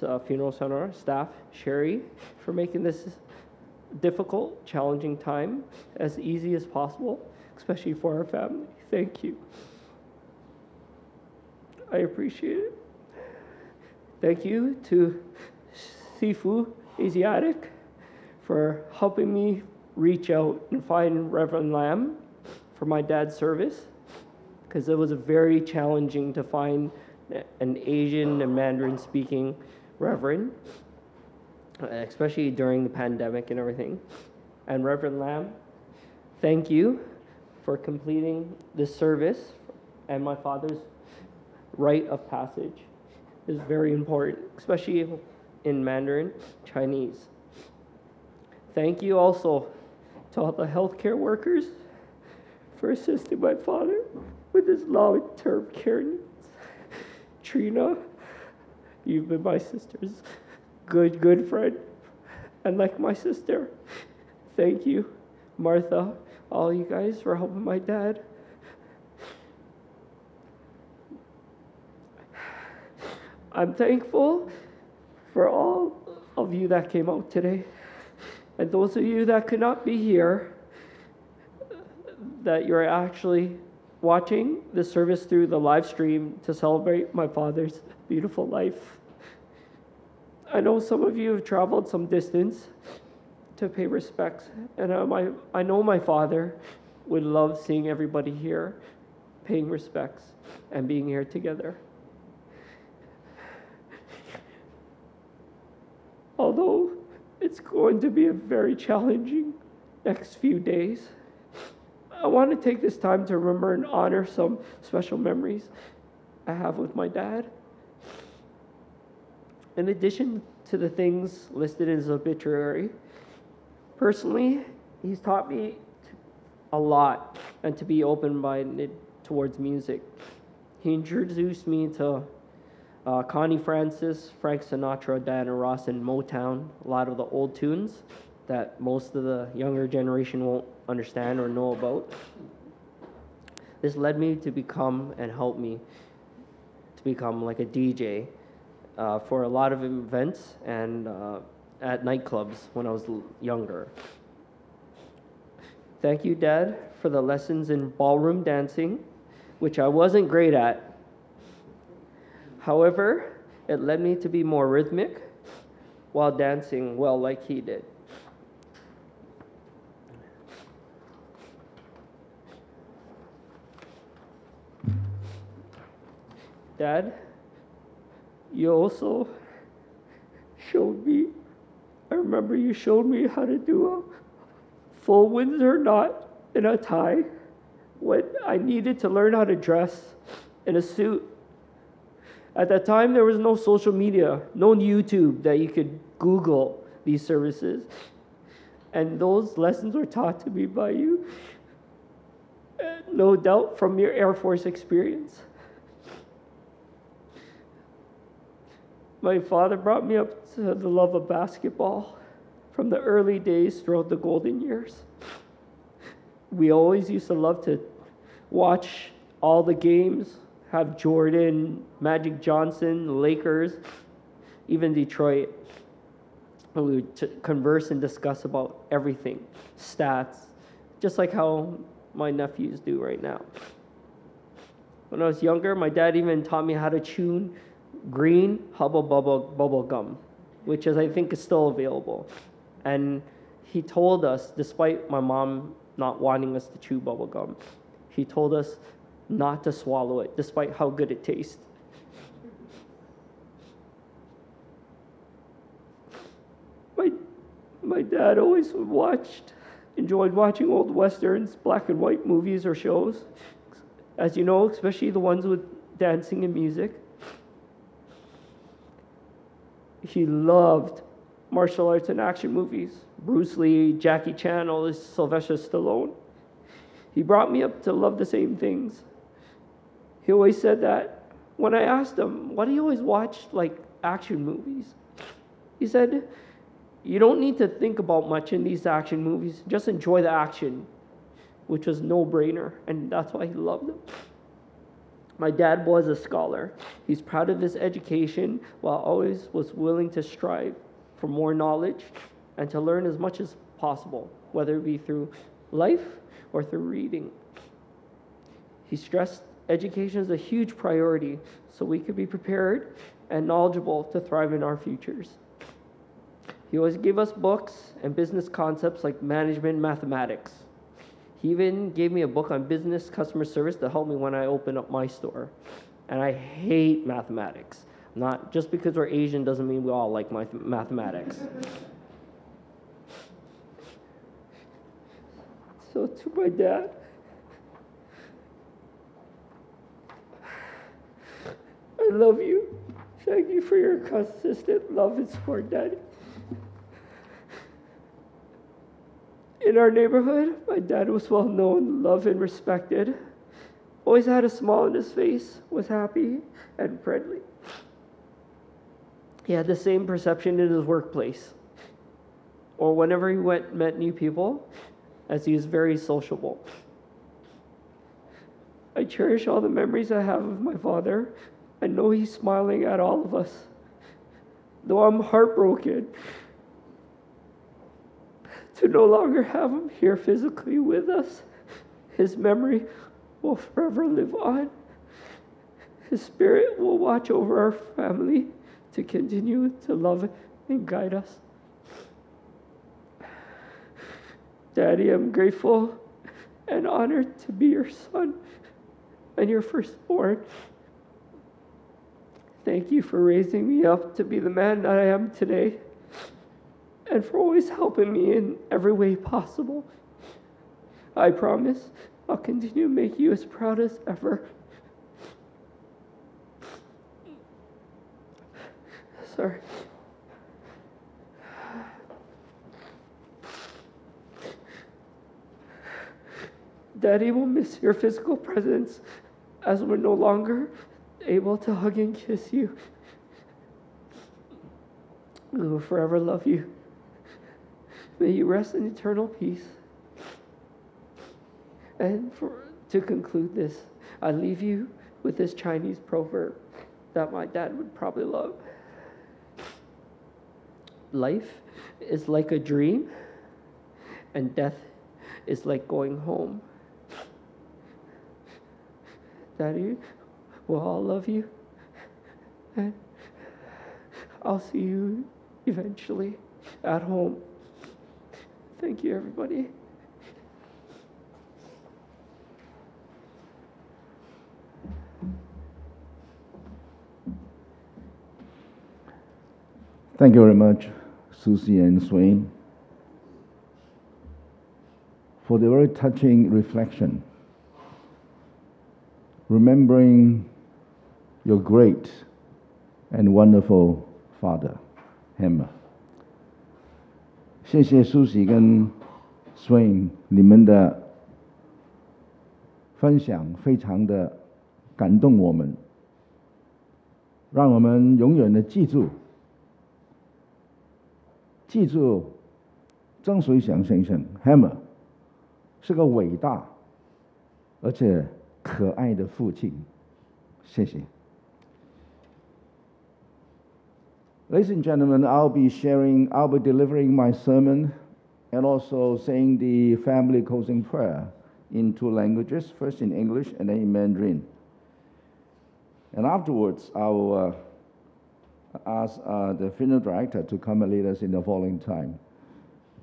uh, Funeral Center staff, Sherry, for making this difficult, challenging time as easy as possible, especially for our family. Thank you. I appreciate it. Thank you to Sifu Asiatic for helping me reach out and find Reverend Lamb for my dad's service because it was very challenging to find an Asian and Mandarin speaking reverend, uh, especially during the pandemic and everything. And Reverend Lamb, thank you for completing this service and my father's rite of passage is very important, especially in Mandarin Chinese. Thank you also to all the healthcare workers for assisting my father with his long term care needs. Trina, you've been my sister's good, good friend. And like my sister, thank you, Martha, all you guys for helping my dad. I'm thankful for all of you that came out today. And those of you that could not be here, that you're actually watching the service through the live stream to celebrate my father's beautiful life. I know some of you have traveled some distance to pay respects, and uh, my, I know my father would love seeing everybody here paying respects and being here together. Although it's going to be a very challenging next few days. I want to take this time to remember and honor some special memories I have with my dad. In addition to the things listed in his obituary, personally, he's taught me a lot and to be open minded towards music. He introduced me to uh, Connie Francis, Frank Sinatra, Diana Ross, and Motown, a lot of the old tunes that most of the younger generation won't understand or know about. This led me to become and help me to become like a DJ uh, for a lot of events and uh, at nightclubs when I was younger. Thank you, Dad, for the lessons in ballroom dancing, which I wasn't great at. However, it led me to be more rhythmic while dancing well like he did. Dad, you also showed me, I remember you showed me how to do a full Windsor knot in a tie when I needed to learn how to dress in a suit. At that time, there was no social media, no YouTube that you could Google these services. And those lessons were taught to me by you, no doubt from your Air Force experience. My father brought me up to the love of basketball from the early days throughout the golden years. We always used to love to watch all the games, have Jordan, Magic Johnson, Lakers, even Detroit. And we would converse and discuss about everything, stats, just like how my nephews do right now. When I was younger, my dad even taught me how to tune green Hubba Bubba bubble gum, which is I think is still available. And he told us, despite my mom not wanting us to chew bubble gum, he told us not to swallow it, despite how good it tastes. My, my dad always watched, enjoyed watching old westerns, black and white movies or shows. As you know, especially the ones with dancing and music. He loved martial arts and action movies. Bruce Lee, Jackie Chan, all this Sylvester Stallone. He brought me up to love the same things. He always said that when I asked him, why do you always watch like action movies? He said, you don't need to think about much in these action movies. Just enjoy the action, which was no brainer, and that's why he loved them. My dad was a scholar. He's proud of his education while always was willing to strive for more knowledge and to learn as much as possible, whether it be through life or through reading. He stressed education is a huge priority so we could be prepared and knowledgeable to thrive in our futures. He always gave us books and business concepts like management mathematics. He even gave me a book on business customer service to help me when I open up my store. And I hate mathematics. Not just because we're Asian doesn't mean we all like math- mathematics. so to my dad, I love you. Thank you for your consistent love and support, Daddy. In our neighborhood, my dad was well known, loved, and respected. Always had a smile on his face, was happy and friendly. He had the same perception in his workplace or whenever he went met new people, as he was very sociable. I cherish all the memories I have of my father. I know he's smiling at all of us. Though I'm heartbroken to no longer have him here physically with us, his memory will forever live on. His spirit will watch over our family to continue to love and guide us. Daddy, I'm grateful and honored to be your son and your firstborn. Thank you for raising me up to be the man that I am today and for always helping me in every way possible. I promise I'll continue to make you as proud as ever. Sorry. Daddy will miss your physical presence as we're no longer able to hug and kiss you. We will forever love you. May you rest in eternal peace. And for, to conclude this, I leave you with this Chinese proverb that my dad would probably love. Life is like a dream, and death is like going home. Daddy, we'll all love you, and I'll see you eventually at home. Thank you, everybody. Thank you very much, Susie and Swain, for the very touching reflection, remembering your great and wonderful father, Hammer. 谢谢 Susie 跟 Swain 你们的分享，非常的感动我们，让我们永远的记住。记住，曾水祥先生 Hammer 是个伟大而且可爱的父亲。谢谢。Ladies and gentlemen, I'll be sharing, I'll be delivering my sermon and also saying the family closing prayer in two languages, first in English and then in Mandarin. And afterwards, I'll uh, ask uh, the funeral director to come and lead us in the following time.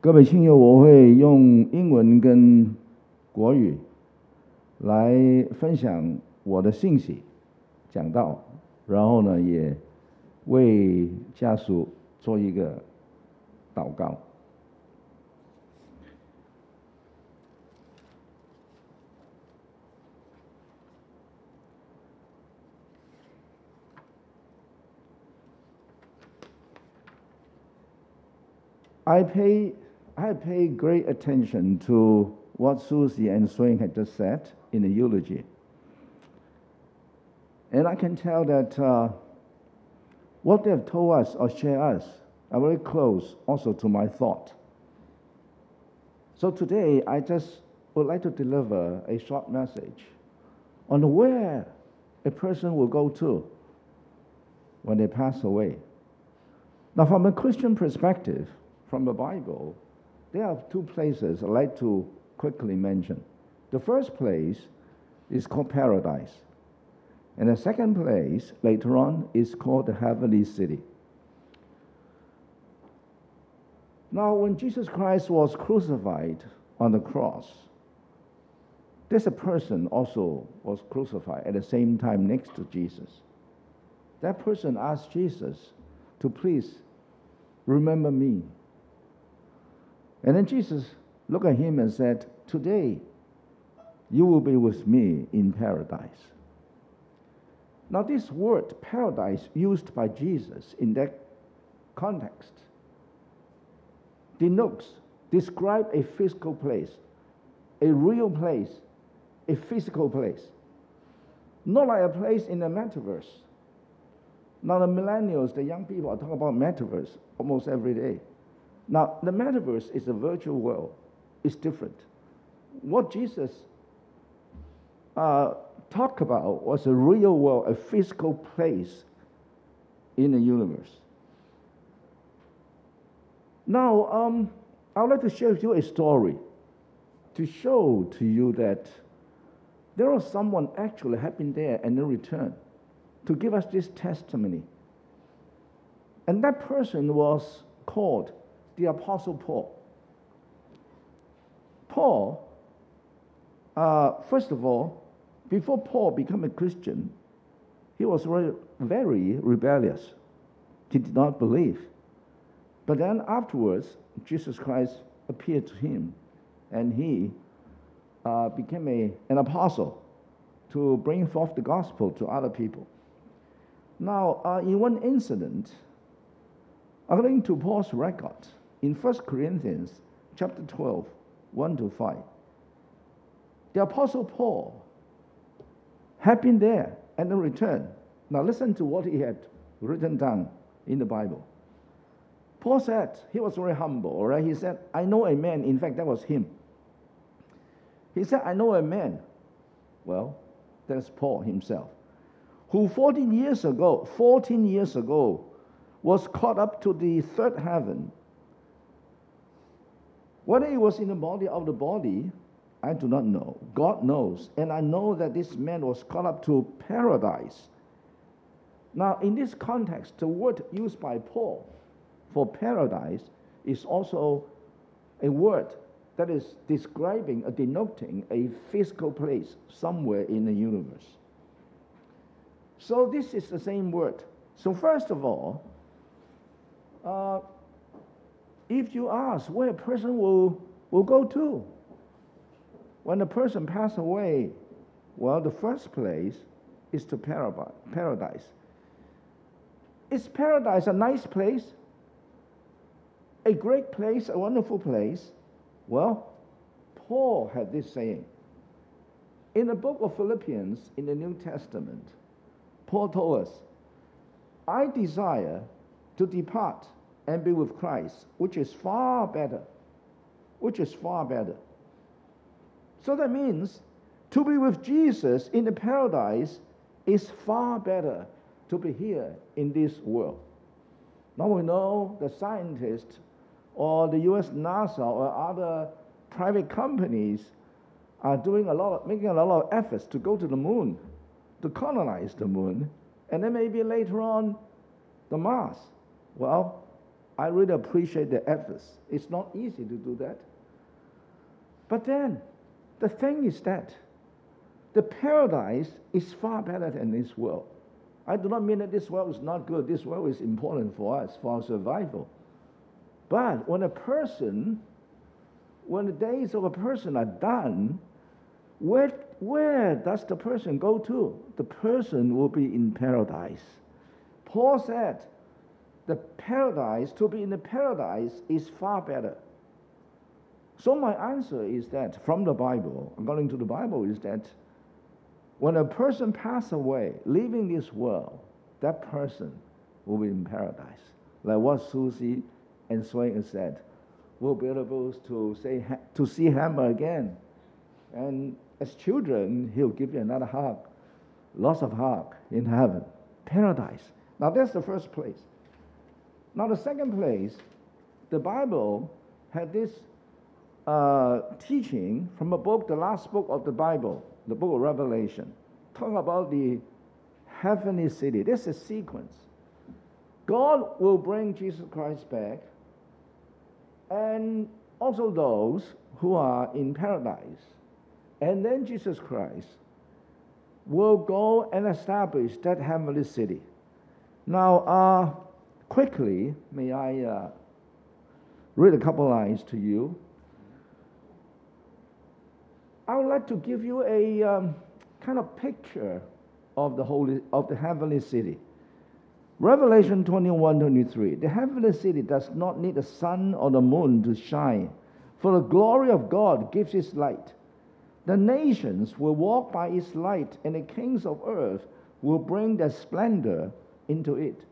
各位亲友，我会用英文跟国语来分享我的信息，讲道，然后呢，也 为家属做一个祷告。I pay, I pay great attention to what Susie and Swain had just said in the eulogy. And I can tell that uh, what they have told us or shared us are very close also to my thought. So today, I just would like to deliver a short message on where a person will go to when they pass away. Now, from a Christian perspective, from the Bible, there are two places I'd like to quickly mention. The first place is called paradise. And the second place, later on, is called the heavenly city. Now, when Jesus Christ was crucified on the cross, this person also was crucified at the same time next to Jesus. That person asked Jesus to please remember me. And then Jesus looked at him and said, Today you will be with me in paradise. Now, this word paradise used by Jesus in that context denotes, describe a physical place, a real place, a physical place. Not like a place in the metaverse. Now, the millennials, the young people, are talking about metaverse almost every day. Now, the metaverse is a virtual world, it's different. What Jesus uh, talked about was a real world, a physical place in the universe. Now, um, I would like to share with you a story to show to you that there was someone actually been there and then returned to give us this testimony. And that person was called the Apostle Paul. Paul, uh, first of all, before Paul became a Christian, he was very, very rebellious. He did not believe. But then afterwards, Jesus Christ appeared to him, and he uh, became a, an apostle to bring forth the gospel to other people. Now, uh, in one incident, according to Paul's record, in 1 Corinthians chapter 12, 1 to 5, the apostle Paul had been there and then returned. Now listen to what he had written down in the Bible. Paul said, he was very humble, all right? He said, I know a man, in fact, that was him. He said, I know a man. Well, that's Paul himself, who 14 years ago, 14 years ago, was caught up to the third heaven. Whether it was in the body of the body, I do not know. God knows. And I know that this man was caught up to paradise. Now, in this context, the word used by Paul for paradise is also a word that is describing or denoting a physical place somewhere in the universe. So, this is the same word. So, first of all, uh, if you ask where a person will, will go to, when a person passes away, well, the first place is to paradise. Is paradise a nice place? A great place, a wonderful place? Well, Paul had this saying. In the book of Philippians in the New Testament, Paul told us, I desire to depart and be with Christ, which is far better. Which is far better. So that means to be with Jesus in the paradise is far better to be here in this world. Now we know the scientists or the US NASA or other private companies are doing a lot of, making a lot of efforts to go to the moon, to colonize the moon, and then maybe later on the Mars. Well, I really appreciate the efforts. It's not easy to do that. But then, the thing is that the paradise is far better than this world. I do not mean that this world is not good. This world is important for us, for our survival. But when a person, when the days of a person are done, where, where does the person go to? The person will be in paradise. Paul said, the paradise, to be in the paradise, is far better. So my answer is that from the Bible, according to the Bible, is that when a person passes away, leaving this world, that person will be in paradise. Like what Susie and Swain said, we'll be able to say to see him again. And as children, he'll give you another hug, lots of hug in heaven, paradise. Now that's the first place. Now the second place, the Bible had this uh, teaching from a book, the last book of the Bible, the book of Revelation, talk about the heavenly city. This is a sequence. God will bring Jesus Christ back, and also those who are in paradise. And then Jesus Christ will go and establish that heavenly city. Now, uh, quickly, may I uh, read a couple lines to you? I would like to give you a um, kind of picture of the holy of the heavenly city. Revelation 21, 23. The heavenly city does not need the sun or the moon to shine, for the glory of God gives its light. The nations will walk by its light, and the kings of earth will bring their splendor into it.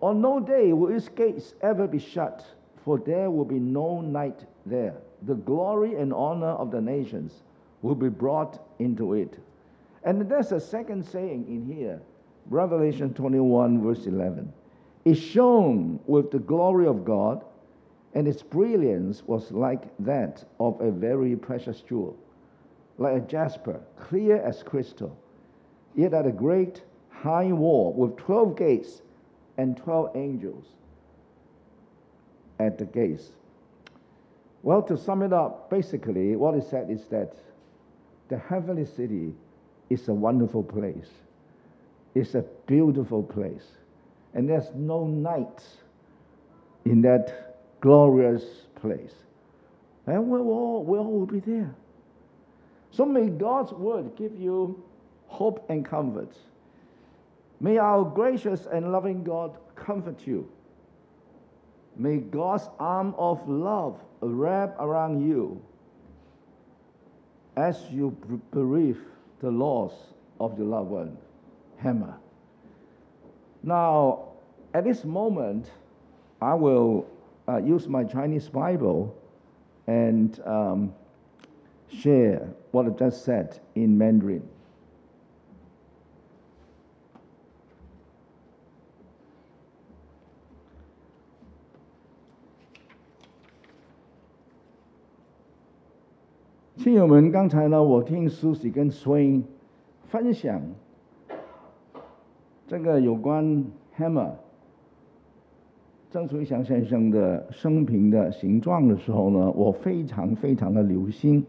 On no day will its gates ever be shut, for there will be no night there the glory and honor of the nations will be brought into it. And there's a second saying in here, Revelation 21, verse 11. It shone with the glory of God, and its brilliance was like that of a very precious jewel, like a jasper, clear as crystal. Yet at a great high wall with 12 gates and 12 angels at the gates. Well, to sum it up, basically, what it said is that the heavenly city is a wonderful place. It's a beautiful place. And there's no night in that glorious place. And we all, we all will be there. So may God's word give you hope and comfort. May our gracious and loving God comfort you. May God's arm of love wrap around you as you bereave the loss of your loved one, Hammer. Now, at this moment, I will uh, use my Chinese Bible and um, share what I just said in Mandarin. 亲友们，刚才呢，我听苏喜跟崔分享这个有关 Hammer 郑水祥先生的生平的形状的时候呢，我非常非常的留心。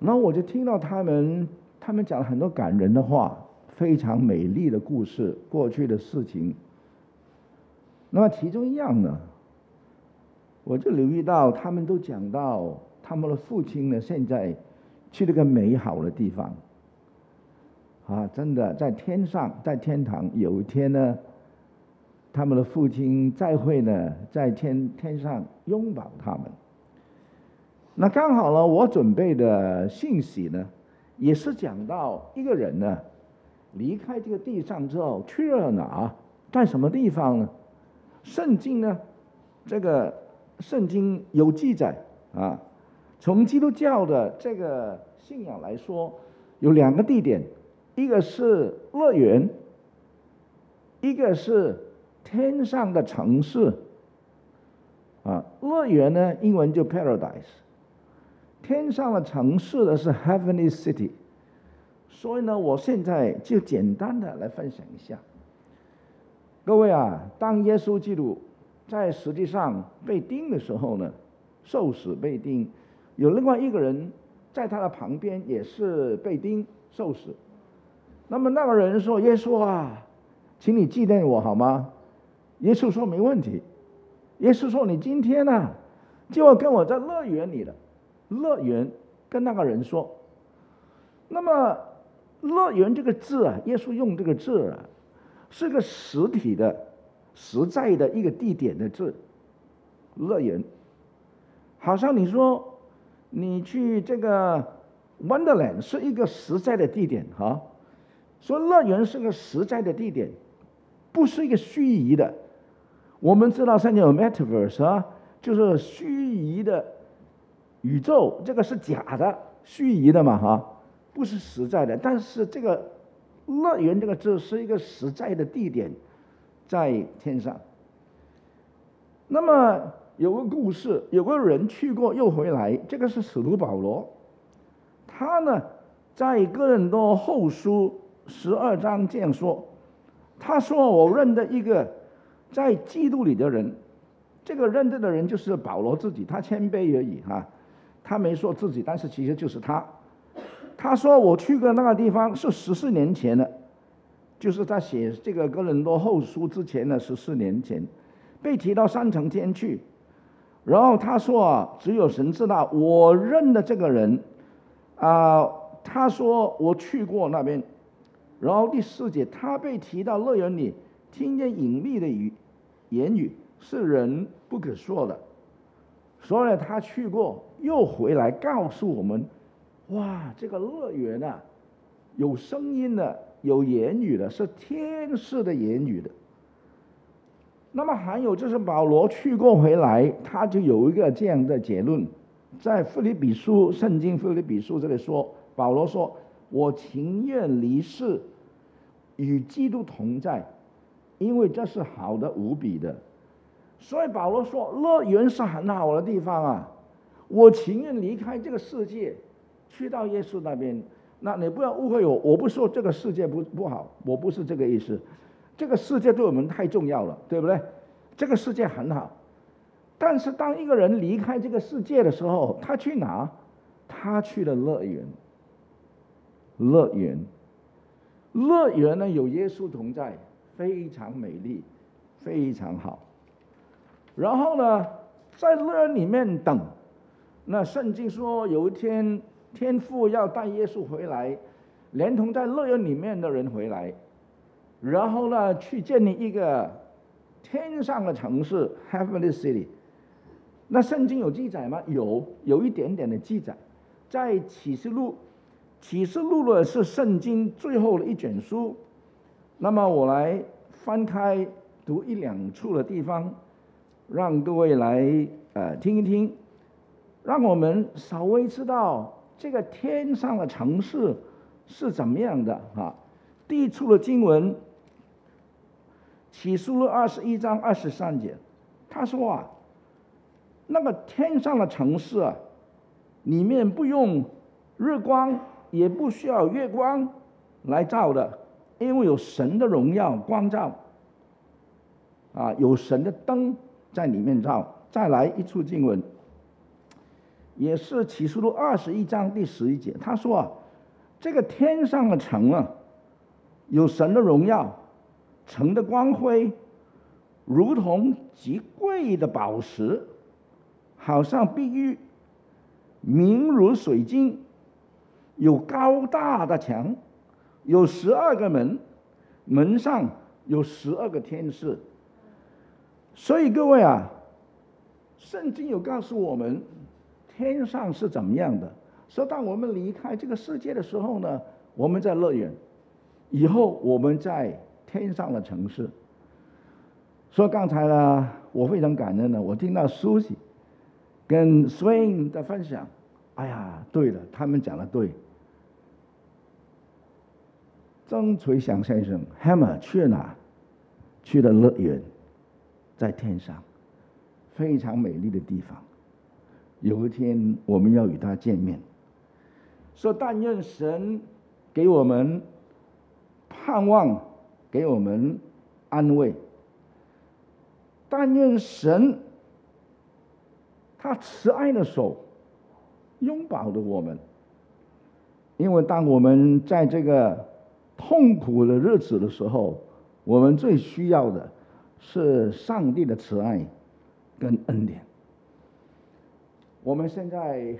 然后我就听到他们，他们讲了很多感人的话，非常美丽的故事，过去的事情。那么其中一样呢，我就留意到他们都讲到。他们的父亲呢，现在去了个美好的地方，啊，真的在天上，在天堂。有一天呢，他们的父亲再会呢，在天天上拥抱他们。那刚好呢，我准备的信息呢，也是讲到一个人呢，离开这个地上之后去了哪，在什么地方呢？圣经呢，这个圣经有记载啊。从基督教的这个信仰来说，有两个地点，一个是乐园，一个是天上的城市。啊，乐园呢，英文就 paradise，天上的城市呢是 heavenly city。所以呢，我现在就简单的来分享一下。各位啊，当耶稣基督在实际上被钉的时候呢，受死被钉。有另外一个人在他的旁边，也是被钉受死。那么那个人说：“耶稣啊，请你纪念我好吗？”耶稣说：“没问题。”耶稣说：“你今天呢，就要跟我在乐园里了。”乐园跟那个人说。那么“乐园”这个字啊，耶稣用这个字啊，是个实体的、实在的一个地点的字。乐园，好像你说你去这个 Wonderland 是一个实在的地点哈，说乐园是个实在的地点，不是一个虚拟的。我们知道现在有 Metaverse 啊，就是虚拟的宇宙，这个是假的、虚拟的嘛哈，不是实在的。但是这个乐园这个字是一个实在的地点，在天上。那么有个故事，有个人去过又回来，这个是使徒保罗。他呢，在哥林多后书十二章这样说：“他说我认得一个在基督里的人，这个认得的人就是保罗自己，他谦卑而已哈，他没说自己，但是其实就是他。他说我去过那个地方是十四年前的，就是在写这个哥林多后书之前的十四年前，被提到三层天去。然后他说啊，只有神知道，我认的这个人。”啊，他说我去过那边，然后第四节他被提到乐园里，听见隐秘的语言语是人不可说的，所以他去过又回来告诉我们，哇，这个乐园啊，有声音的，有言语的，是天使的言语的。那么还有就是保罗去过回来，他就有一个这样的结论。在腓立比书圣经腓立比书这里说，保罗说：“我情愿离世，与基督同在，因为这是好的无比的。”所以保罗说：“乐园是很好的地方啊，我情愿离开这个世界，去到耶稣那边。那你不要误会我，我不说这个世界不不好，我不是这个意思。这个世界对我们太重要了，对不对？这个世界很好。”但是当一个人离开这个世界的时候，他去哪？他去了乐园。乐园，乐园呢有耶稣同在，非常美丽，非常好。然后呢，在乐园里面等。那圣经说有一天天父要带耶稣回来，连同在乐园里面的人回来，然后呢去建立一个天上的城市 （Heavenly City）。那圣经有记载吗？有，有一点点的记载，在启示录，启示录呢是圣经最后的一卷书。那么我来翻开读一两处的地方，让各位来呃听一听，让我们稍微知道这个天上的城市是怎么样的哈。第一处的经文，启示录二十一章二十三节，他说啊。那个天上的城市啊，里面不用日光，也不需要月光来照的，因为有神的荣耀光照。啊，有神的灯在里面照。再来一处经文，也是启示录二十一章第十一节，他说啊，这个天上的城啊，有神的荣耀，城的光辉，如同极贵的宝石。好像碧玉，明如水晶，有高大的墙，有十二个门，门上有十二个天使。所以各位啊，圣经有告诉我们，天上是怎么样的。说当我们离开这个世界的时候呢，我们在乐园，以后我们在天上的城市。说刚才呢，我非常感恩呢，我听到苏西。跟 Swing 的分享，哎呀，对了，他们讲的对。曾垂祥先生，Hammer 去哪？去了乐园，在天上，非常美丽的地方。有一天我们要与他见面。说但愿神给我们盼望，给我们安慰。但愿神。他慈爱的手拥抱着我们，因为当我们在这个痛苦的日子的时候，我们最需要的是上帝的慈爱跟恩典。我们现在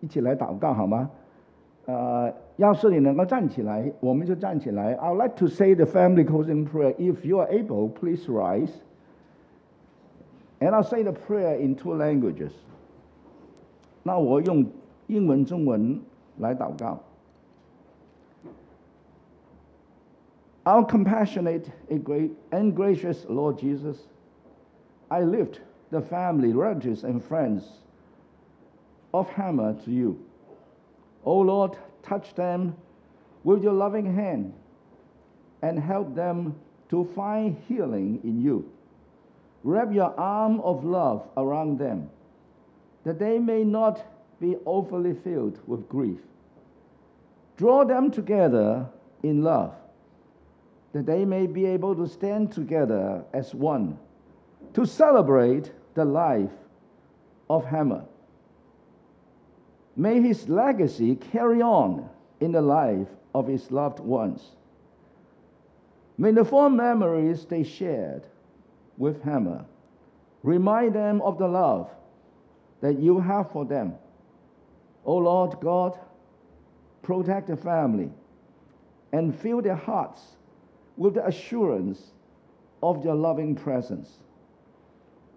一起来祷告好吗？呃，要是你能够站起来，我们就站起来。I would like to say the family closing prayer. If you are able, please rise. And I'll say the prayer in two languages. 那我用英文、中文来祷告。Our compassionate and gracious Lord Jesus, I lift the family, relatives, and friends of Hammer to you. O Lord, touch them with your loving hand and help them to find healing in you. Wrap your arm of love around them, that they may not be overly filled with grief. Draw them together in love, that they may be able to stand together as one to celebrate the life of Hammer. May his legacy carry on in the life of his loved ones. May the fond memories they shared with Hammer remind them of the love that you have for them. O Lord God, protect the family and fill their hearts with the assurance of your loving presence.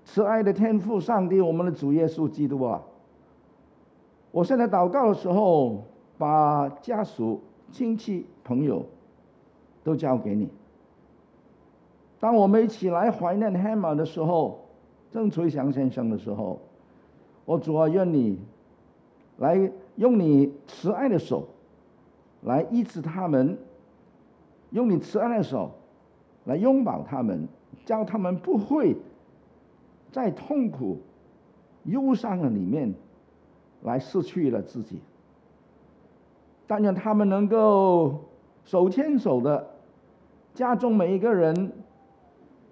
慈爱的天父上帝，我们的主耶稣基督啊！ 我现在祷告的时候，把家属、亲戚、朋友都交给你。当我们一起来怀念 Hammer 的时候，郑垂祥先生的时候，我主要愿你来用你慈爱的手来医治他们，用你慈爱的手来拥抱他们，叫他们不会在痛苦、忧伤的里面。来失去了自己。但愿他们能够手牵手的，家中每一个人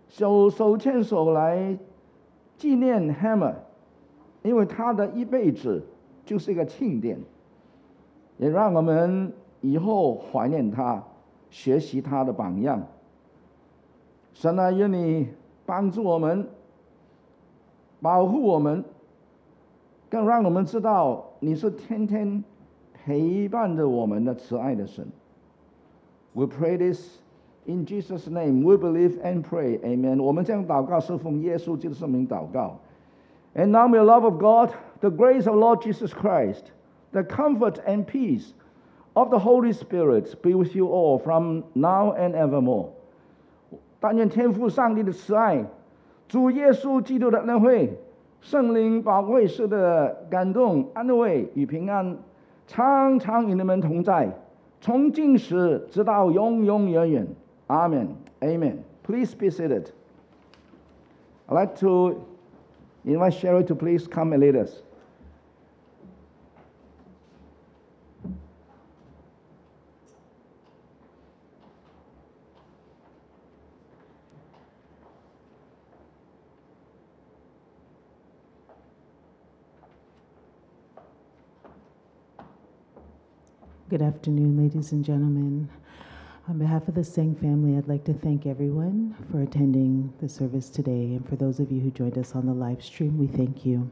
手手牵手来纪念 Hammer，因为他的一辈子就是一个庆典，也让我们以后怀念他，学习他的榜样。神啊，愿你帮助我们，保护我们。更让我们知道你是天天陪伴着我们的慈爱的神。We pray this in Jesus' name. We believe and pray. Amen. 我们这样祷告是奉耶稣基督圣名祷告。And now may the love of God, the grace of Lord Jesus Christ, the comfort and peace of the Holy Spirit be with you all from now and evermore. 但愿天父上帝的慈爱，主耶稣基督的恩惠。 圣灵宝贵式的感动、安慰与平安，常常与你们同在，从今时直到永永远远。阿门，Amen. Please be seated. I'd like to invite Sherry to please come and lead us. Good afternoon, ladies and gentlemen. On behalf of the Tseng family, I'd like to thank everyone for attending the service today. And for those of you who joined us on the live stream, we thank you.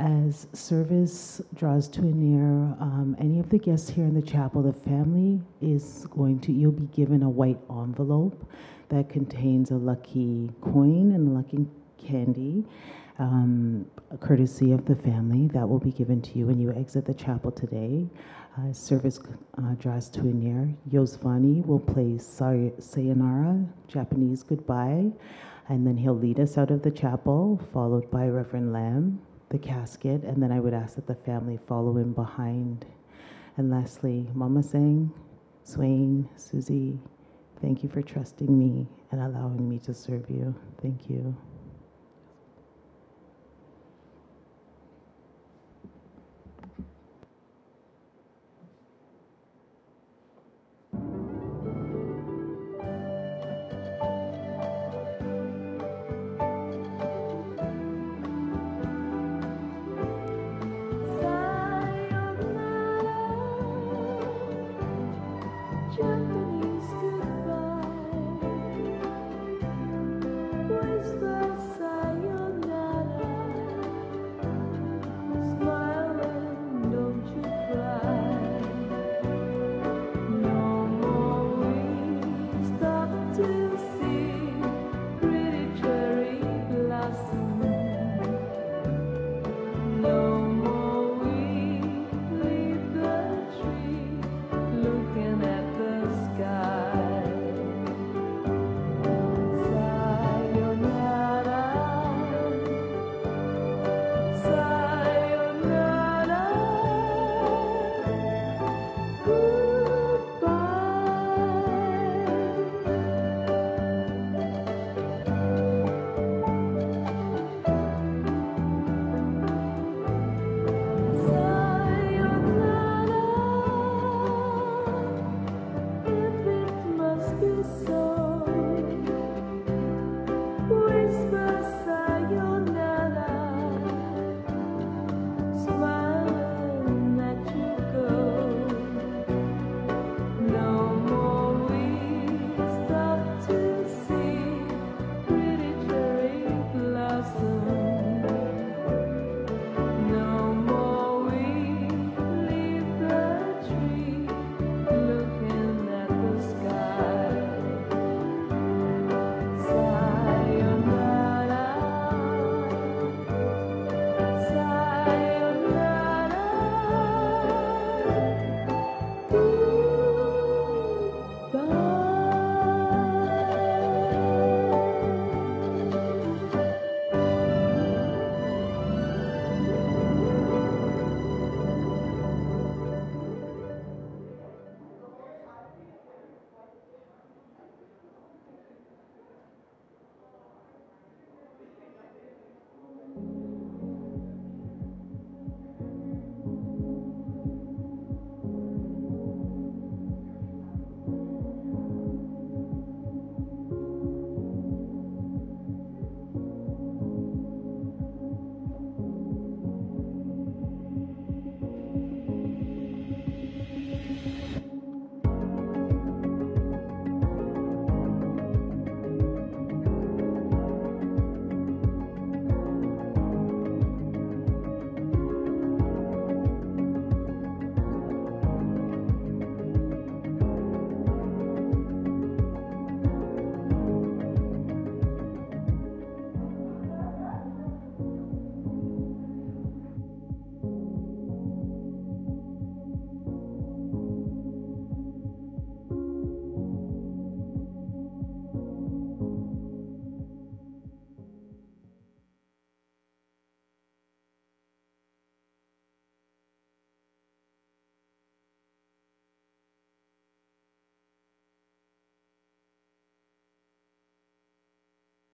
As service draws to a near, um, any of the guests here in the chapel, the family is going to, you'll be given a white envelope that contains a lucky coin and lucky candy. Um, courtesy of the family that will be given to you when you exit the chapel today uh, service uh, draws to a near, Yosvani will play Sayonara, Japanese goodbye, and then he'll lead us out of the chapel, followed by Reverend Lamb, the casket, and then I would ask that the family follow him behind. And lastly, Mama Sang, Swain, Susie, thank you for trusting me and allowing me to serve you. Thank you.